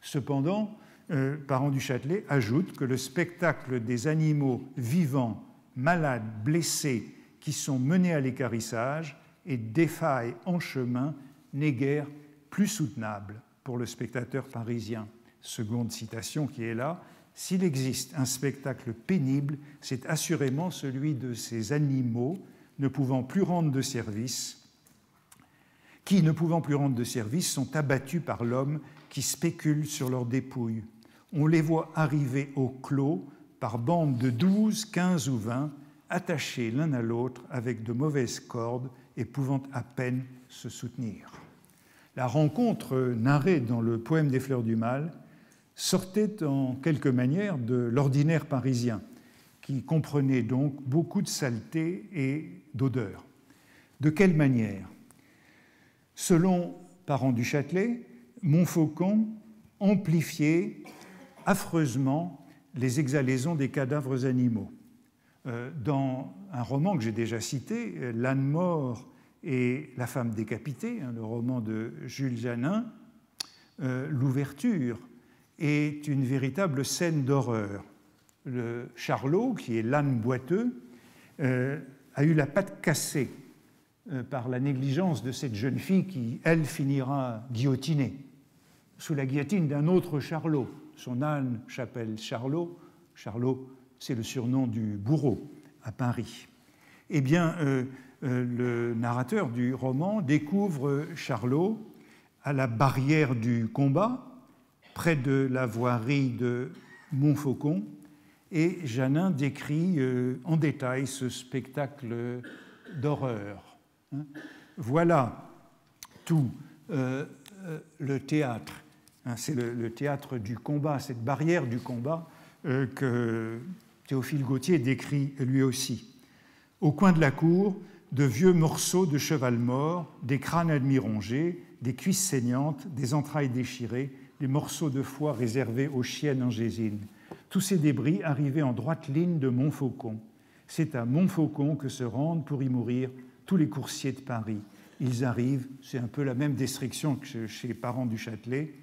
Cependant, euh, Parent du Châtelet ajoute que le spectacle des animaux vivants, malades, blessés, qui sont menés à l'écarissage et défaillent en chemin n'est guère plus soutenable pour le spectateur parisien. Seconde citation qui est là, s'il existe un spectacle pénible, c'est assurément celui de ces animaux ne pouvant plus rendre de service, qui, ne pouvant plus rendre de service, sont abattus par l'homme qui spécule sur leurs dépouilles on les voit arriver au clos par bandes de 12, 15 ou 20, attachés l'un à l'autre avec de mauvaises cordes et pouvant à peine se soutenir. La rencontre narrée dans le poème des Fleurs du Mal sortait en quelque manière de l'ordinaire parisien, qui comprenait donc beaucoup de saleté et d'odeur. De quelle manière? Selon parent du Châtelet, Montfaucon amplifiait affreusement les exhalaisons des cadavres animaux. Euh, dans un roman que j'ai déjà cité, L'âne mort et la femme décapitée, hein, le roman de Jules Janin, euh, l'ouverture est une véritable scène d'horreur. Le Charlot, qui est l'âne boiteux, euh, a eu la patte cassée par la négligence de cette jeune fille qui, elle, finira guillotinée sous la guillotine d'un autre Charlot. Son âne s'appelle Charlot. Charlot c'est le surnom du bourreau à Paris. Eh bien, euh, euh, le narrateur du roman découvre Charlot à la barrière du combat, près de la voirie de Montfaucon, et Janin décrit euh, en détail ce spectacle d'horreur. Hein. Voilà tout le théâtre. Hein, c'est le, théâtre du combat, cette barrière du combat que Théophile Gautier décrit lui aussi. Au coin de la cour, de vieux morceaux de cheval mort, des crânes admirongés, des cuisses saignantes, des entrailles déchirées, des morceaux de foie réservés aux chiennes en gésine. Tous ces débris arrivaient en droite ligne de Montfaucon. C'est à Montfaucon que se rendent pour y mourir tous les coursiers de Paris. Ils arrivent, c'est un peu la même destruction que chez les parents du Châtelet,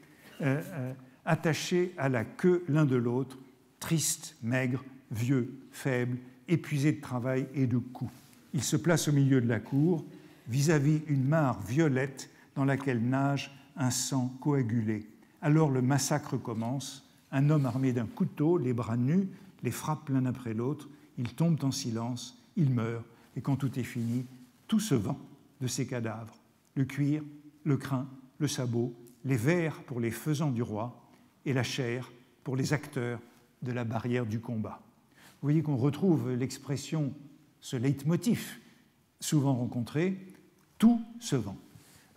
euh, euh, attachés à la queue l'un de l'autre, tristes, maigres, vieux, faible, épuisé de travail et de coups. Il se place au milieu de la cour, vis-à-vis une mare violette dans laquelle nage un sang coagulé. Alors le massacre commence. Un homme armé d'un couteau, les bras nus, les frappe l'un après l'autre. Ils tombent en silence, ils meurent, et quand tout est fini, tout se vend de ces cadavres. Le cuir, le crin, le sabot, les vers pour les faisans du roi, et la chair pour les acteurs de la barrière du combat. Vous voyez qu'on retrouve l'expression, ce leitmotiv souvent rencontré, tout se vend.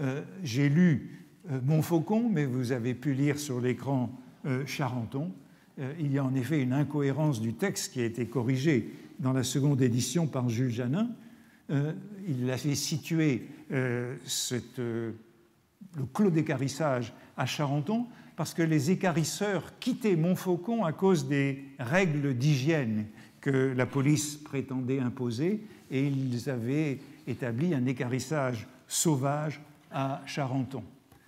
Euh, j'ai lu euh, Montfaucon, mais vous avez pu lire sur l'écran Charenton. il y a en effet une incohérence du texte qui a été corrigée dans la seconde édition par Jules Janin. il avait situé le clos d'écarissage à Charenton parce que les écarisseurs quittaient Montfaucon à cause des règles d'hygiène que la police prétendait imposer et ils avaient établi un écarissage sauvage à Charenton.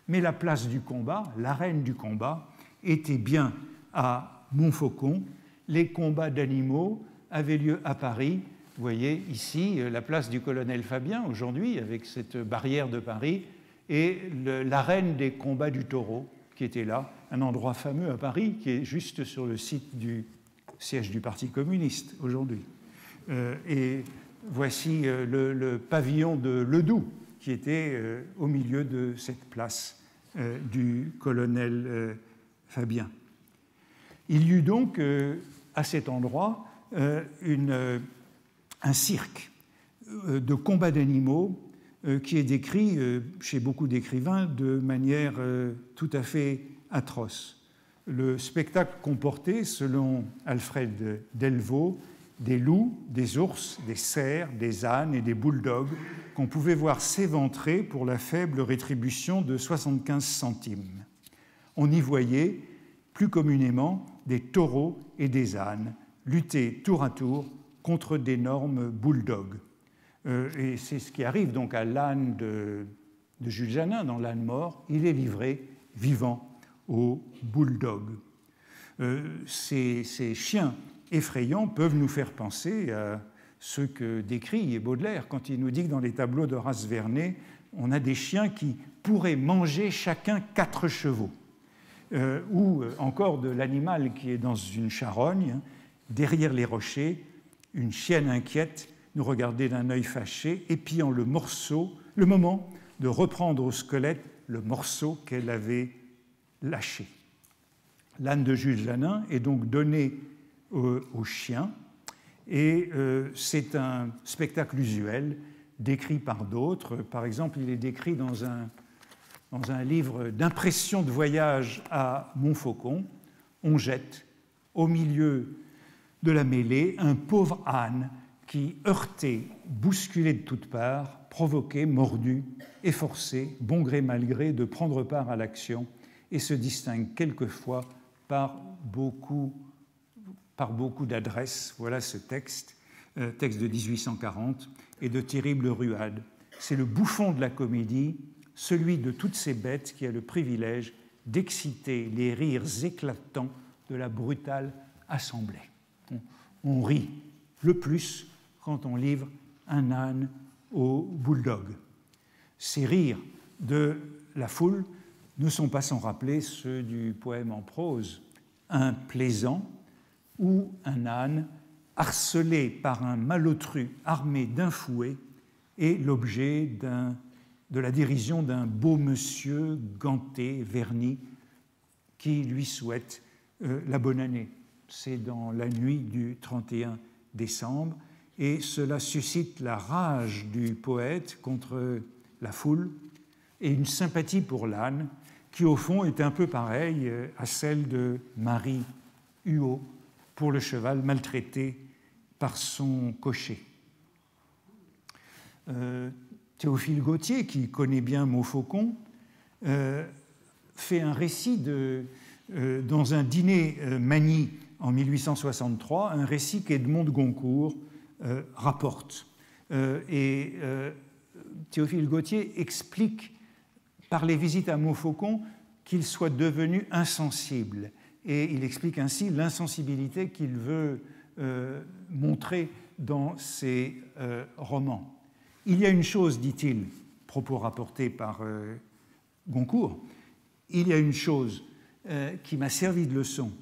Mais la place du combat, l'arène du combat, était bien à Montfaucon. Les combats d'animaux avaient lieu à Paris. Vous voyez ici la place du colonel Fabien aujourd'hui avec cette barrière de Paris et l'arène des combats du taureau qui était là, un endroit fameux à Paris qui est juste sur le site du siège du Parti communiste aujourd'hui. Euh, et voici euh, le, pavillon de Ledoux qui était euh, au milieu de cette place du colonel Fabien. Il y eut donc à cet endroit une, un cirque de combats d'animaux euh, qui est décrit euh, chez beaucoup d'écrivains de manière euh, tout à fait atroce. Le spectacle comportait, selon Alfred Delvaux, des loups, des ours, des cerfs, des ânes et des bulldogs qu'on pouvait voir s'éventrer pour la faible rétribution de 75 centimes. On y voyait, plus communément, des taureaux et des ânes lutter tour à tour contre d'énormes bulldogs. Euh, et c'est ce qui arrive donc à l'âne de, Jules Janin dans L'âne mort. Il est livré vivant au bulldog. Euh, ces, chiens effrayants peuvent nous faire penser à ce que décrit Baudelaire quand il nous dit que dans les tableaux d'Horace Vernet, on a des chiens qui pourraient manger chacun quatre chevaux. Euh, ou encore de l'animal qui est dans une charogne, derrière les rochers, une chienne inquiète nous regarder d'un œil fâché, épiant le morceau, le moment de reprendre au squelette le morceau qu'elle avait lâché. L'âne de Jules Janin est donc donné au, chien, et euh, c'est un spectacle usuel décrit par d'autres. Par exemple, il est décrit dans un, dans un livre d'impression de voyage à Montfaucon. On jette au milieu de la mêlée un pauvre âne qui, heurté, bousculé de toutes parts, provoquait, mordu, efforcé, bon gré mal gré, de prendre part à l'action et se distingue quelquefois par beaucoup, par beaucoup d'adresse. Voilà ce texte, euh, texte de 1840, et de terribles ruades. C'est le bouffon de la comédie, celui de toutes ces bêtes qui a le privilège d'exciter les rires éclatants de la brutale assemblée. On, rit le plus quand on livre un âne au bulldog. Ces rires de la foule ne sont pas sans rappeler ceux du poème en prose, un plaisant ou un âne harcelé par un malotru armé d'un fouet est l'objet de la dérision d'un beau monsieur ganté, verni, qui lui souhaite euh, la bonne année. C'est dans la nuit du 31 décembre, et cela suscite la rage du poète contre la foule et une sympathie pour l'âne, qui au fond est un peu pareille euh, à celle de Marie Huot pour le cheval maltraité par son cocher. Euh, Théophile Gautier, qui connaît bien Montfaucon, euh, fait un récit euh, dans un dîner manie en 1863, un récit qu'Edmond de Goncourt rapporte. et Théophile Gautier explique par les visites à Montfaucon qu'il soit devenu insensible. Et il explique ainsi l'insensibilité qu'il veut montrer dans ses romans. Il y a une chose, dit-il, propos rapporté par euh, Goncourt, il y a une chose euh, qui m'a servi de leçon.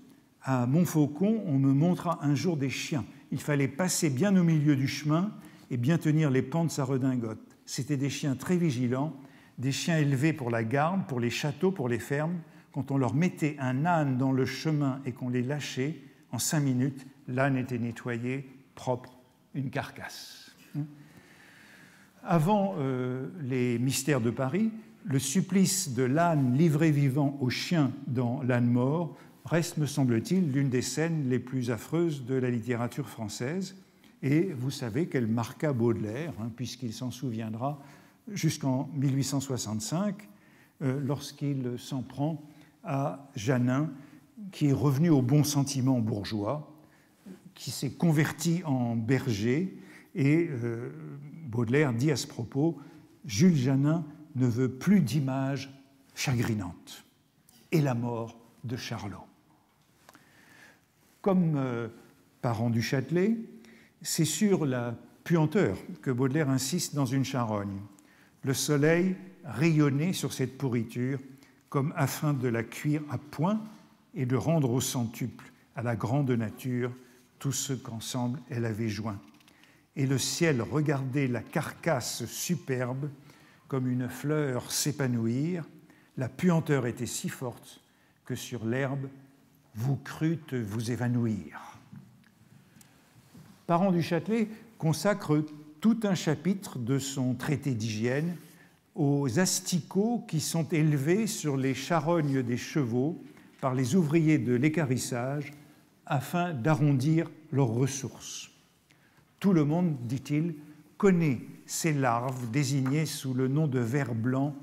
À Montfaucon, on me montra un jour des chiens. Il fallait passer bien au milieu du chemin et bien tenir les pans de sa redingote. C'étaient des chiens très vigilants, des chiens élevés pour la garde, pour les châteaux, pour les fermes. Quand on leur mettait un âne dans le chemin et qu'on les lâchait, en cinq minutes, l'âne était nettoyé, propre, une carcasse. Avant euh, les mystères de Paris, le supplice de l'âne livré vivant aux chiens dans L'âne mort reste, me semble-t-il, l'une des scènes les plus affreuses de la littérature française. Et vous savez qu'elle marqua Baudelaire, hein, puisqu'il s'en souviendra jusqu'en 1865, euh, lorsqu'il s'en prend à Janin, qui est revenu au bon sentiment bourgeois, qui s'est converti en berger et euh, Baudelaire dit à ce propos Jules Janin ne veut plus d'images chagrinantes. Et la mort de Charlot. Comme euh, parent du Châtelet, c'est sur la puanteur que Baudelaire insiste dans une charogne. Le soleil rayonnait sur cette pourriture comme afin de la cuire à point et de rendre au centuple à la grande nature tout ce qu'ensemble elle avait joint et le ciel regardait la carcasse superbe comme une fleur s'épanouir, la puanteur était si forte que sur l'herbe vous crûtes vous évanouir. Parent du Châtelet consacre tout un chapitre de son traité d'hygiène aux asticots qui sont élevés sur les charognes des chevaux par les ouvriers de l'écarissage afin d'arrondir leurs ressources. Tout le monde, dit-il, connaît ces larves désignées sous le nom de vers blanc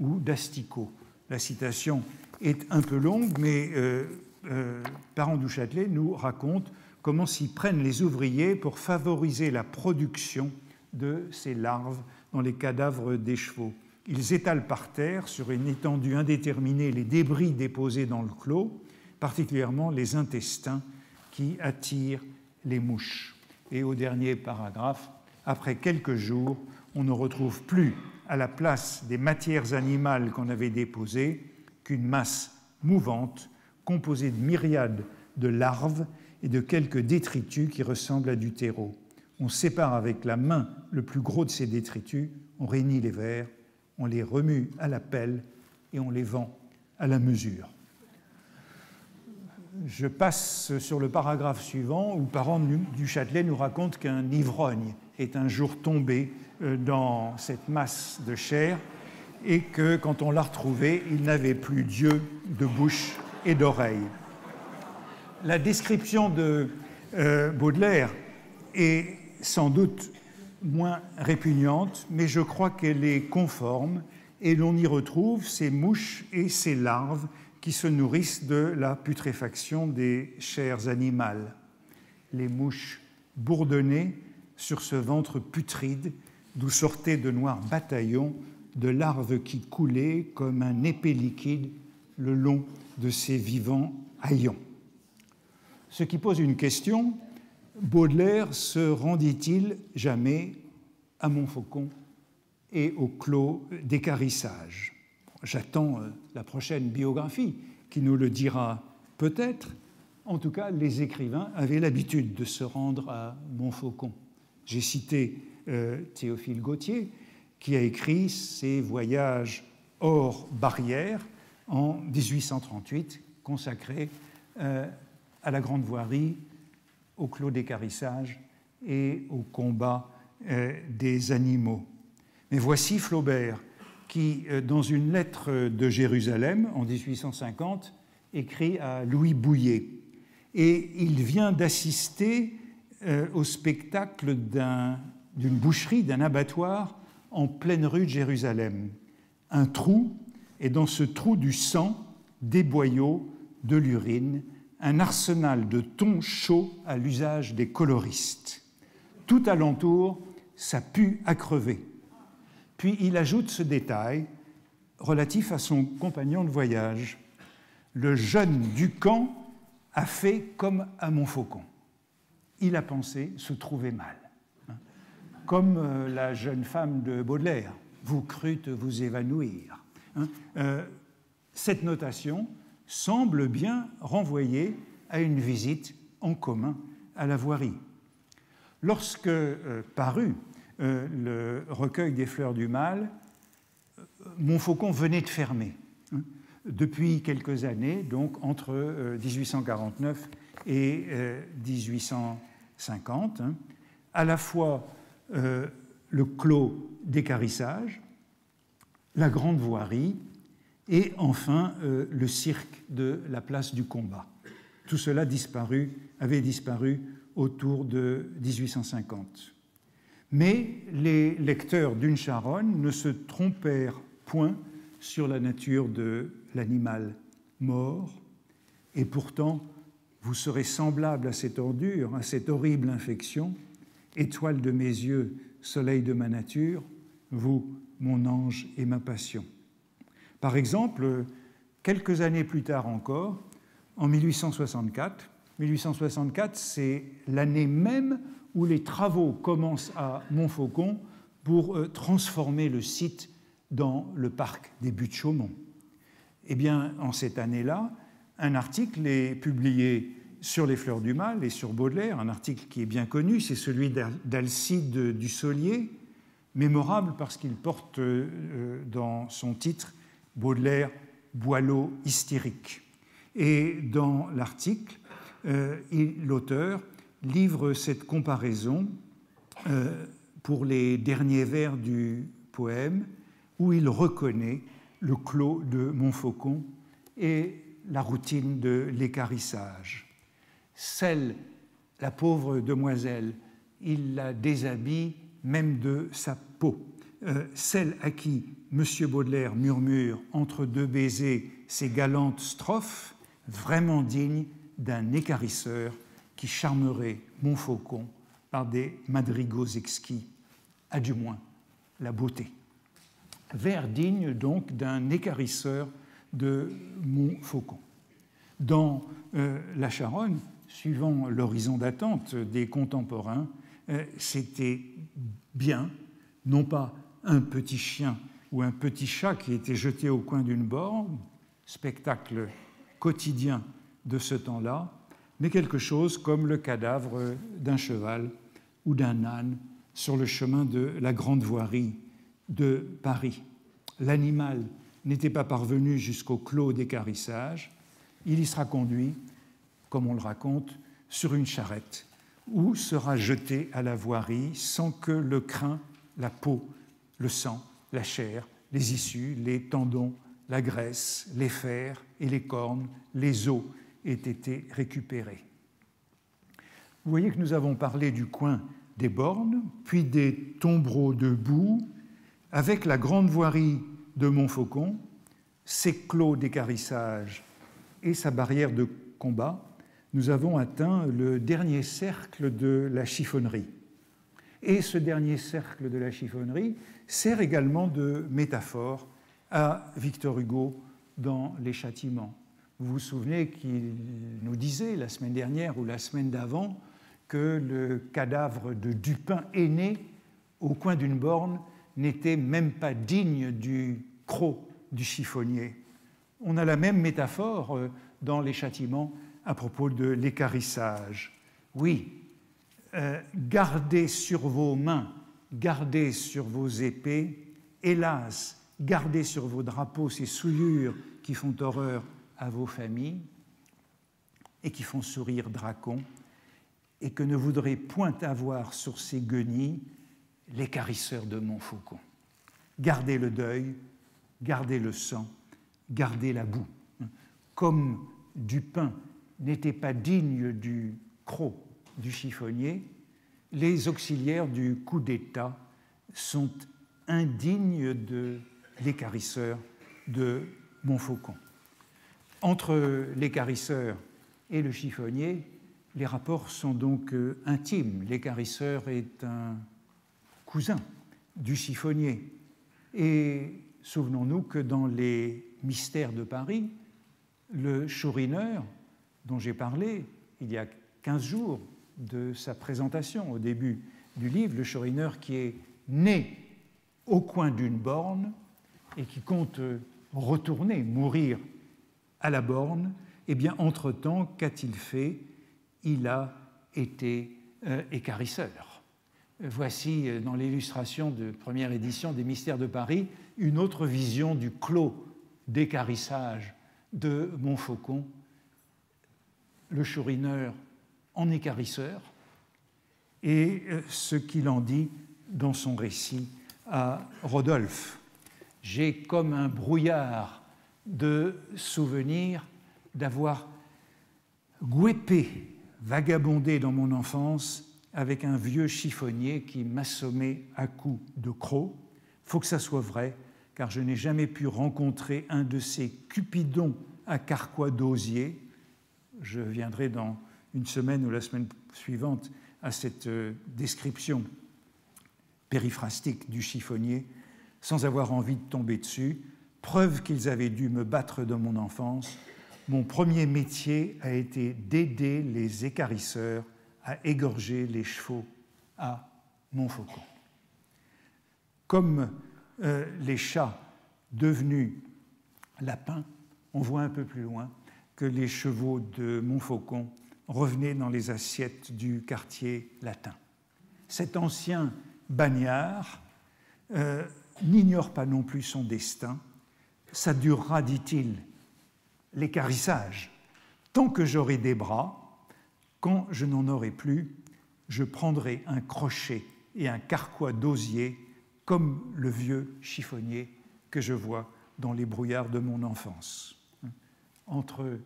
ou d'asticots. La citation est un peu longue, mais euh, euh, Parent du Châtelet nous raconte comment s'y prennent les ouvriers pour favoriser la production de ces larves dans les cadavres des chevaux. Ils étalent par terre, sur une étendue indéterminée, les débris déposés dans le clos, particulièrement les intestins qui attirent les mouches. Et au dernier paragraphe, après quelques jours, on ne retrouve plus à la place des matières animales qu'on avait déposées qu'une masse mouvante composée de myriades de larves et de quelques détritus qui ressemblent à du terreau. On sépare avec la main le plus gros de ces détritus, on réunit les vers, on les remue à la pelle et on les vend à la mesure je passe sur le paragraphe suivant où Parent du Châtelet nous raconte qu'un ivrogne est un jour tombé euh, dans cette masse de chair et que quand on l'a retrouvé, il n'avait plus d'yeux, de bouche et d'oreille. La description de euh, Baudelaire est sans doute moins répugnante, mais je crois qu'elle est conforme et l'on y retrouve ces mouches et ces larves qui se nourrissent de la putréfaction des chairs animales. Les mouches bourdonnaient sur ce ventre putride d'où sortaient de noirs bataillons de larves qui coulaient comme un épais liquide le long de ces vivants haillons. Ce qui pose une question, Baudelaire se rendit-il jamais à Montfaucon et au clos d'écarissage? J'attends euh, la prochaine biographie qui nous le dira peut-être. En tout cas, les écrivains avaient l'habitude de se rendre à Montfaucon. J'ai cité euh, Théophile Gautier, qui a écrit ses voyages hors barrière en 1838, consacrés euh, à la Grande Voirie, au clos d'écarissage et au combat euh, des animaux. Mais voici Flaubert, qui, dans une lettre de Jérusalem en 1850, écrit à Louis Bouillet. Et il vient d'assister au spectacle d'un d'une boucherie, d'un abattoir en pleine rue de Jérusalem. Un trou, et dans ce trou du sang, des boyaux, de l'urine, un arsenal de thon chaud à l'usage des coloristes. Tout alentour, ça pue à crever. Puis il ajoute ce détail relatif à son compagnon de voyage. Le jeune du camp a fait comme à Montfaucon. Il a pensé se trouver mal comme euh, la jeune femme de Baudelaire, vous crûtes vous évanouir. Hein. Euh, cette notation semble bien renvoyer à une visite en commun à la voirie. Lorsque euh, parut le recueil des fleurs du mal, Montfaucon venait de fermer. Hein, depuis quelques années, donc entre 1849 et 1850, hein, à la fois euh, le clos d'écarissage, la grande voirie et enfin euh, le cirque de la place du combat. Tout cela avait disparu autour de 1850. Mais les lecteurs d'une charonne ne se trompèrent point sur la nature de l'animal mort, et pourtant vous serez semblable à cette ordure, à cette horrible infection, Étoile de mes yeux, soleil de ma nature, vous, mon ange et ma passion. Par exemple, quelques années plus tard encore, en 1864, 1864, c'est l'année même où les travaux commencent à Montfaucon pour euh, transformer le site dans le parc des Buttes-Chaumont. Eh bien, en cette année-là, un article est publié sur les fleurs du mal et sur Baudelaire, un article qui est bien connu, c'est celui d'Alcide du Solier, mémorable parce qu'il porte euh, dans son titre Baudelaire, boileau hystérique. Et dans l'article, euh, l'auteur livre cette comparaison euh, pour les derniers vers du poème où il reconnaît le clos de Montfaucon et la routine de l'écarissage. Celle, la pauvre demoiselle, il la déshabille même de sa peau. Euh, celle à qui M. Baudelaire murmure entre deux baisers ces galantes strophes, vraiment dignes d'un écarisseur charmerait Montfaucon par des madrigaux exquis, à du moins la beauté. Vers digne donc d'un écarisseur de Montfaucon. Dans euh, la Charonne, suivant l'horizon d'attente des contemporains, euh, c'était bien, non pas un petit chien ou un petit chat qui était jeté au coin d'une borne, spectacle quotidien de ce temps-là, mais quelque chose comme le cadavre d'un cheval ou d'un âne sur le chemin de la grande voirie de Paris. L'animal n'était pas parvenu jusqu'au clos d'écarissage, il y sera conduit comme on le raconte, sur une charrette, où sera jeté à la voirie sans que le crin, la peau, le sang, la chair, les issues, les tendons, la graisse, les fers et les cornes, les os aient été récupérés. Vous voyez que nous avons parlé du coin des bornes, puis des tombereaux de boue, avec la grande voirie de Montfaucon, ses clos d'écarissage et sa barrière de combat, nous avons atteint le dernier cercle de la chiffonnerie. Et ce dernier cercle de la chiffonnerie sert également de métaphore à Victor Hugo dans Les Châtiments. Vous vous souvenez qu'il nous disait la semaine dernière ou la semaine d'avant que le cadavre de Dupin aîné au coin d'une borne n'était même pas digne du croc du chiffonnier. On a la même métaphore euh, dans les châtiments à propos de l'écarissage. Oui, euh, gardez sur vos mains, gardez sur vos épées, hélas, gardez sur vos drapeaux ces souillures qui font horreur à vos familles et qui font sourire Dracon, et que ne voudrait point avoir sur ces guenilles l'écarisseur de Montfaucon. Gardez le deuil, gardez le sang, gardez la boue. Comme Dupin n'était pas digne du croc du chiffonnier, les auxiliaires du coup d'État sont indignes de l'écarisseur de Montfaucon. Entre l'écarisseur et le chiffonnier, les rapports sont donc euh, intimes. L'écarisseur est un cousin du chiffonnier. Et souvenons-nous que dans les mystères de Paris, le chourineur, dont j'ai parlé il y a 15 jours de sa présentation au début du livre, le chourineur qui est né au coin d'une borne et qui compte retourner, mourir à la borne, eh bien, entre-temps, qu'a-t-il fait? Il a été euh, écarisseur. Voici, euh, dans l'illustration de première édition des Mystères de Paris, une autre vision du clos d'écarissage de Montfaucon, le chourineur en écarisseur, et euh, ce qu'il en dit dans son récit à Rodolphe. J'ai comme un brouillard de souvenirs d'avoir guépé, vagabondé dans mon enfance avec un vieux chiffonnier qui m'assommait à coups de crocs. Faut que ça soit vrai, car je n'ai jamais pu rencontrer un de ces cupidons à carquois d'osier. Je viendrai dans une semaine ou la semaine suivante à cette euh, description périphrastique du chiffonnier, sans avoir envie de tomber dessus, preuve qu'ils avaient dû me battre dans mon enfance. Mon premier métier a été d'aider les écarisseurs à égorger les chevaux à Montfaucon. Comme euh, les chats devenus lapins, on voit un peu plus loin que les chevaux de Montfaucon revenaient dans les assiettes du quartier latin. Cet ancien bagnard euh, n'ignore pas non plus son destin. Ça durera, dit-il, l'écarissage. Tant que j'aurai des bras, quand je n'en aurai plus, je prendrai un crochet et un carquois d'osier comme le vieux chiffonnier que je vois dans les brouillards de mon enfance. Entre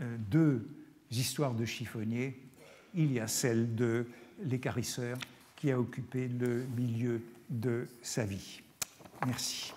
euh, deux histoires de chiffonniers, il y a celle de l'écarisseur qui a occupé le milieu de sa vie. Merci.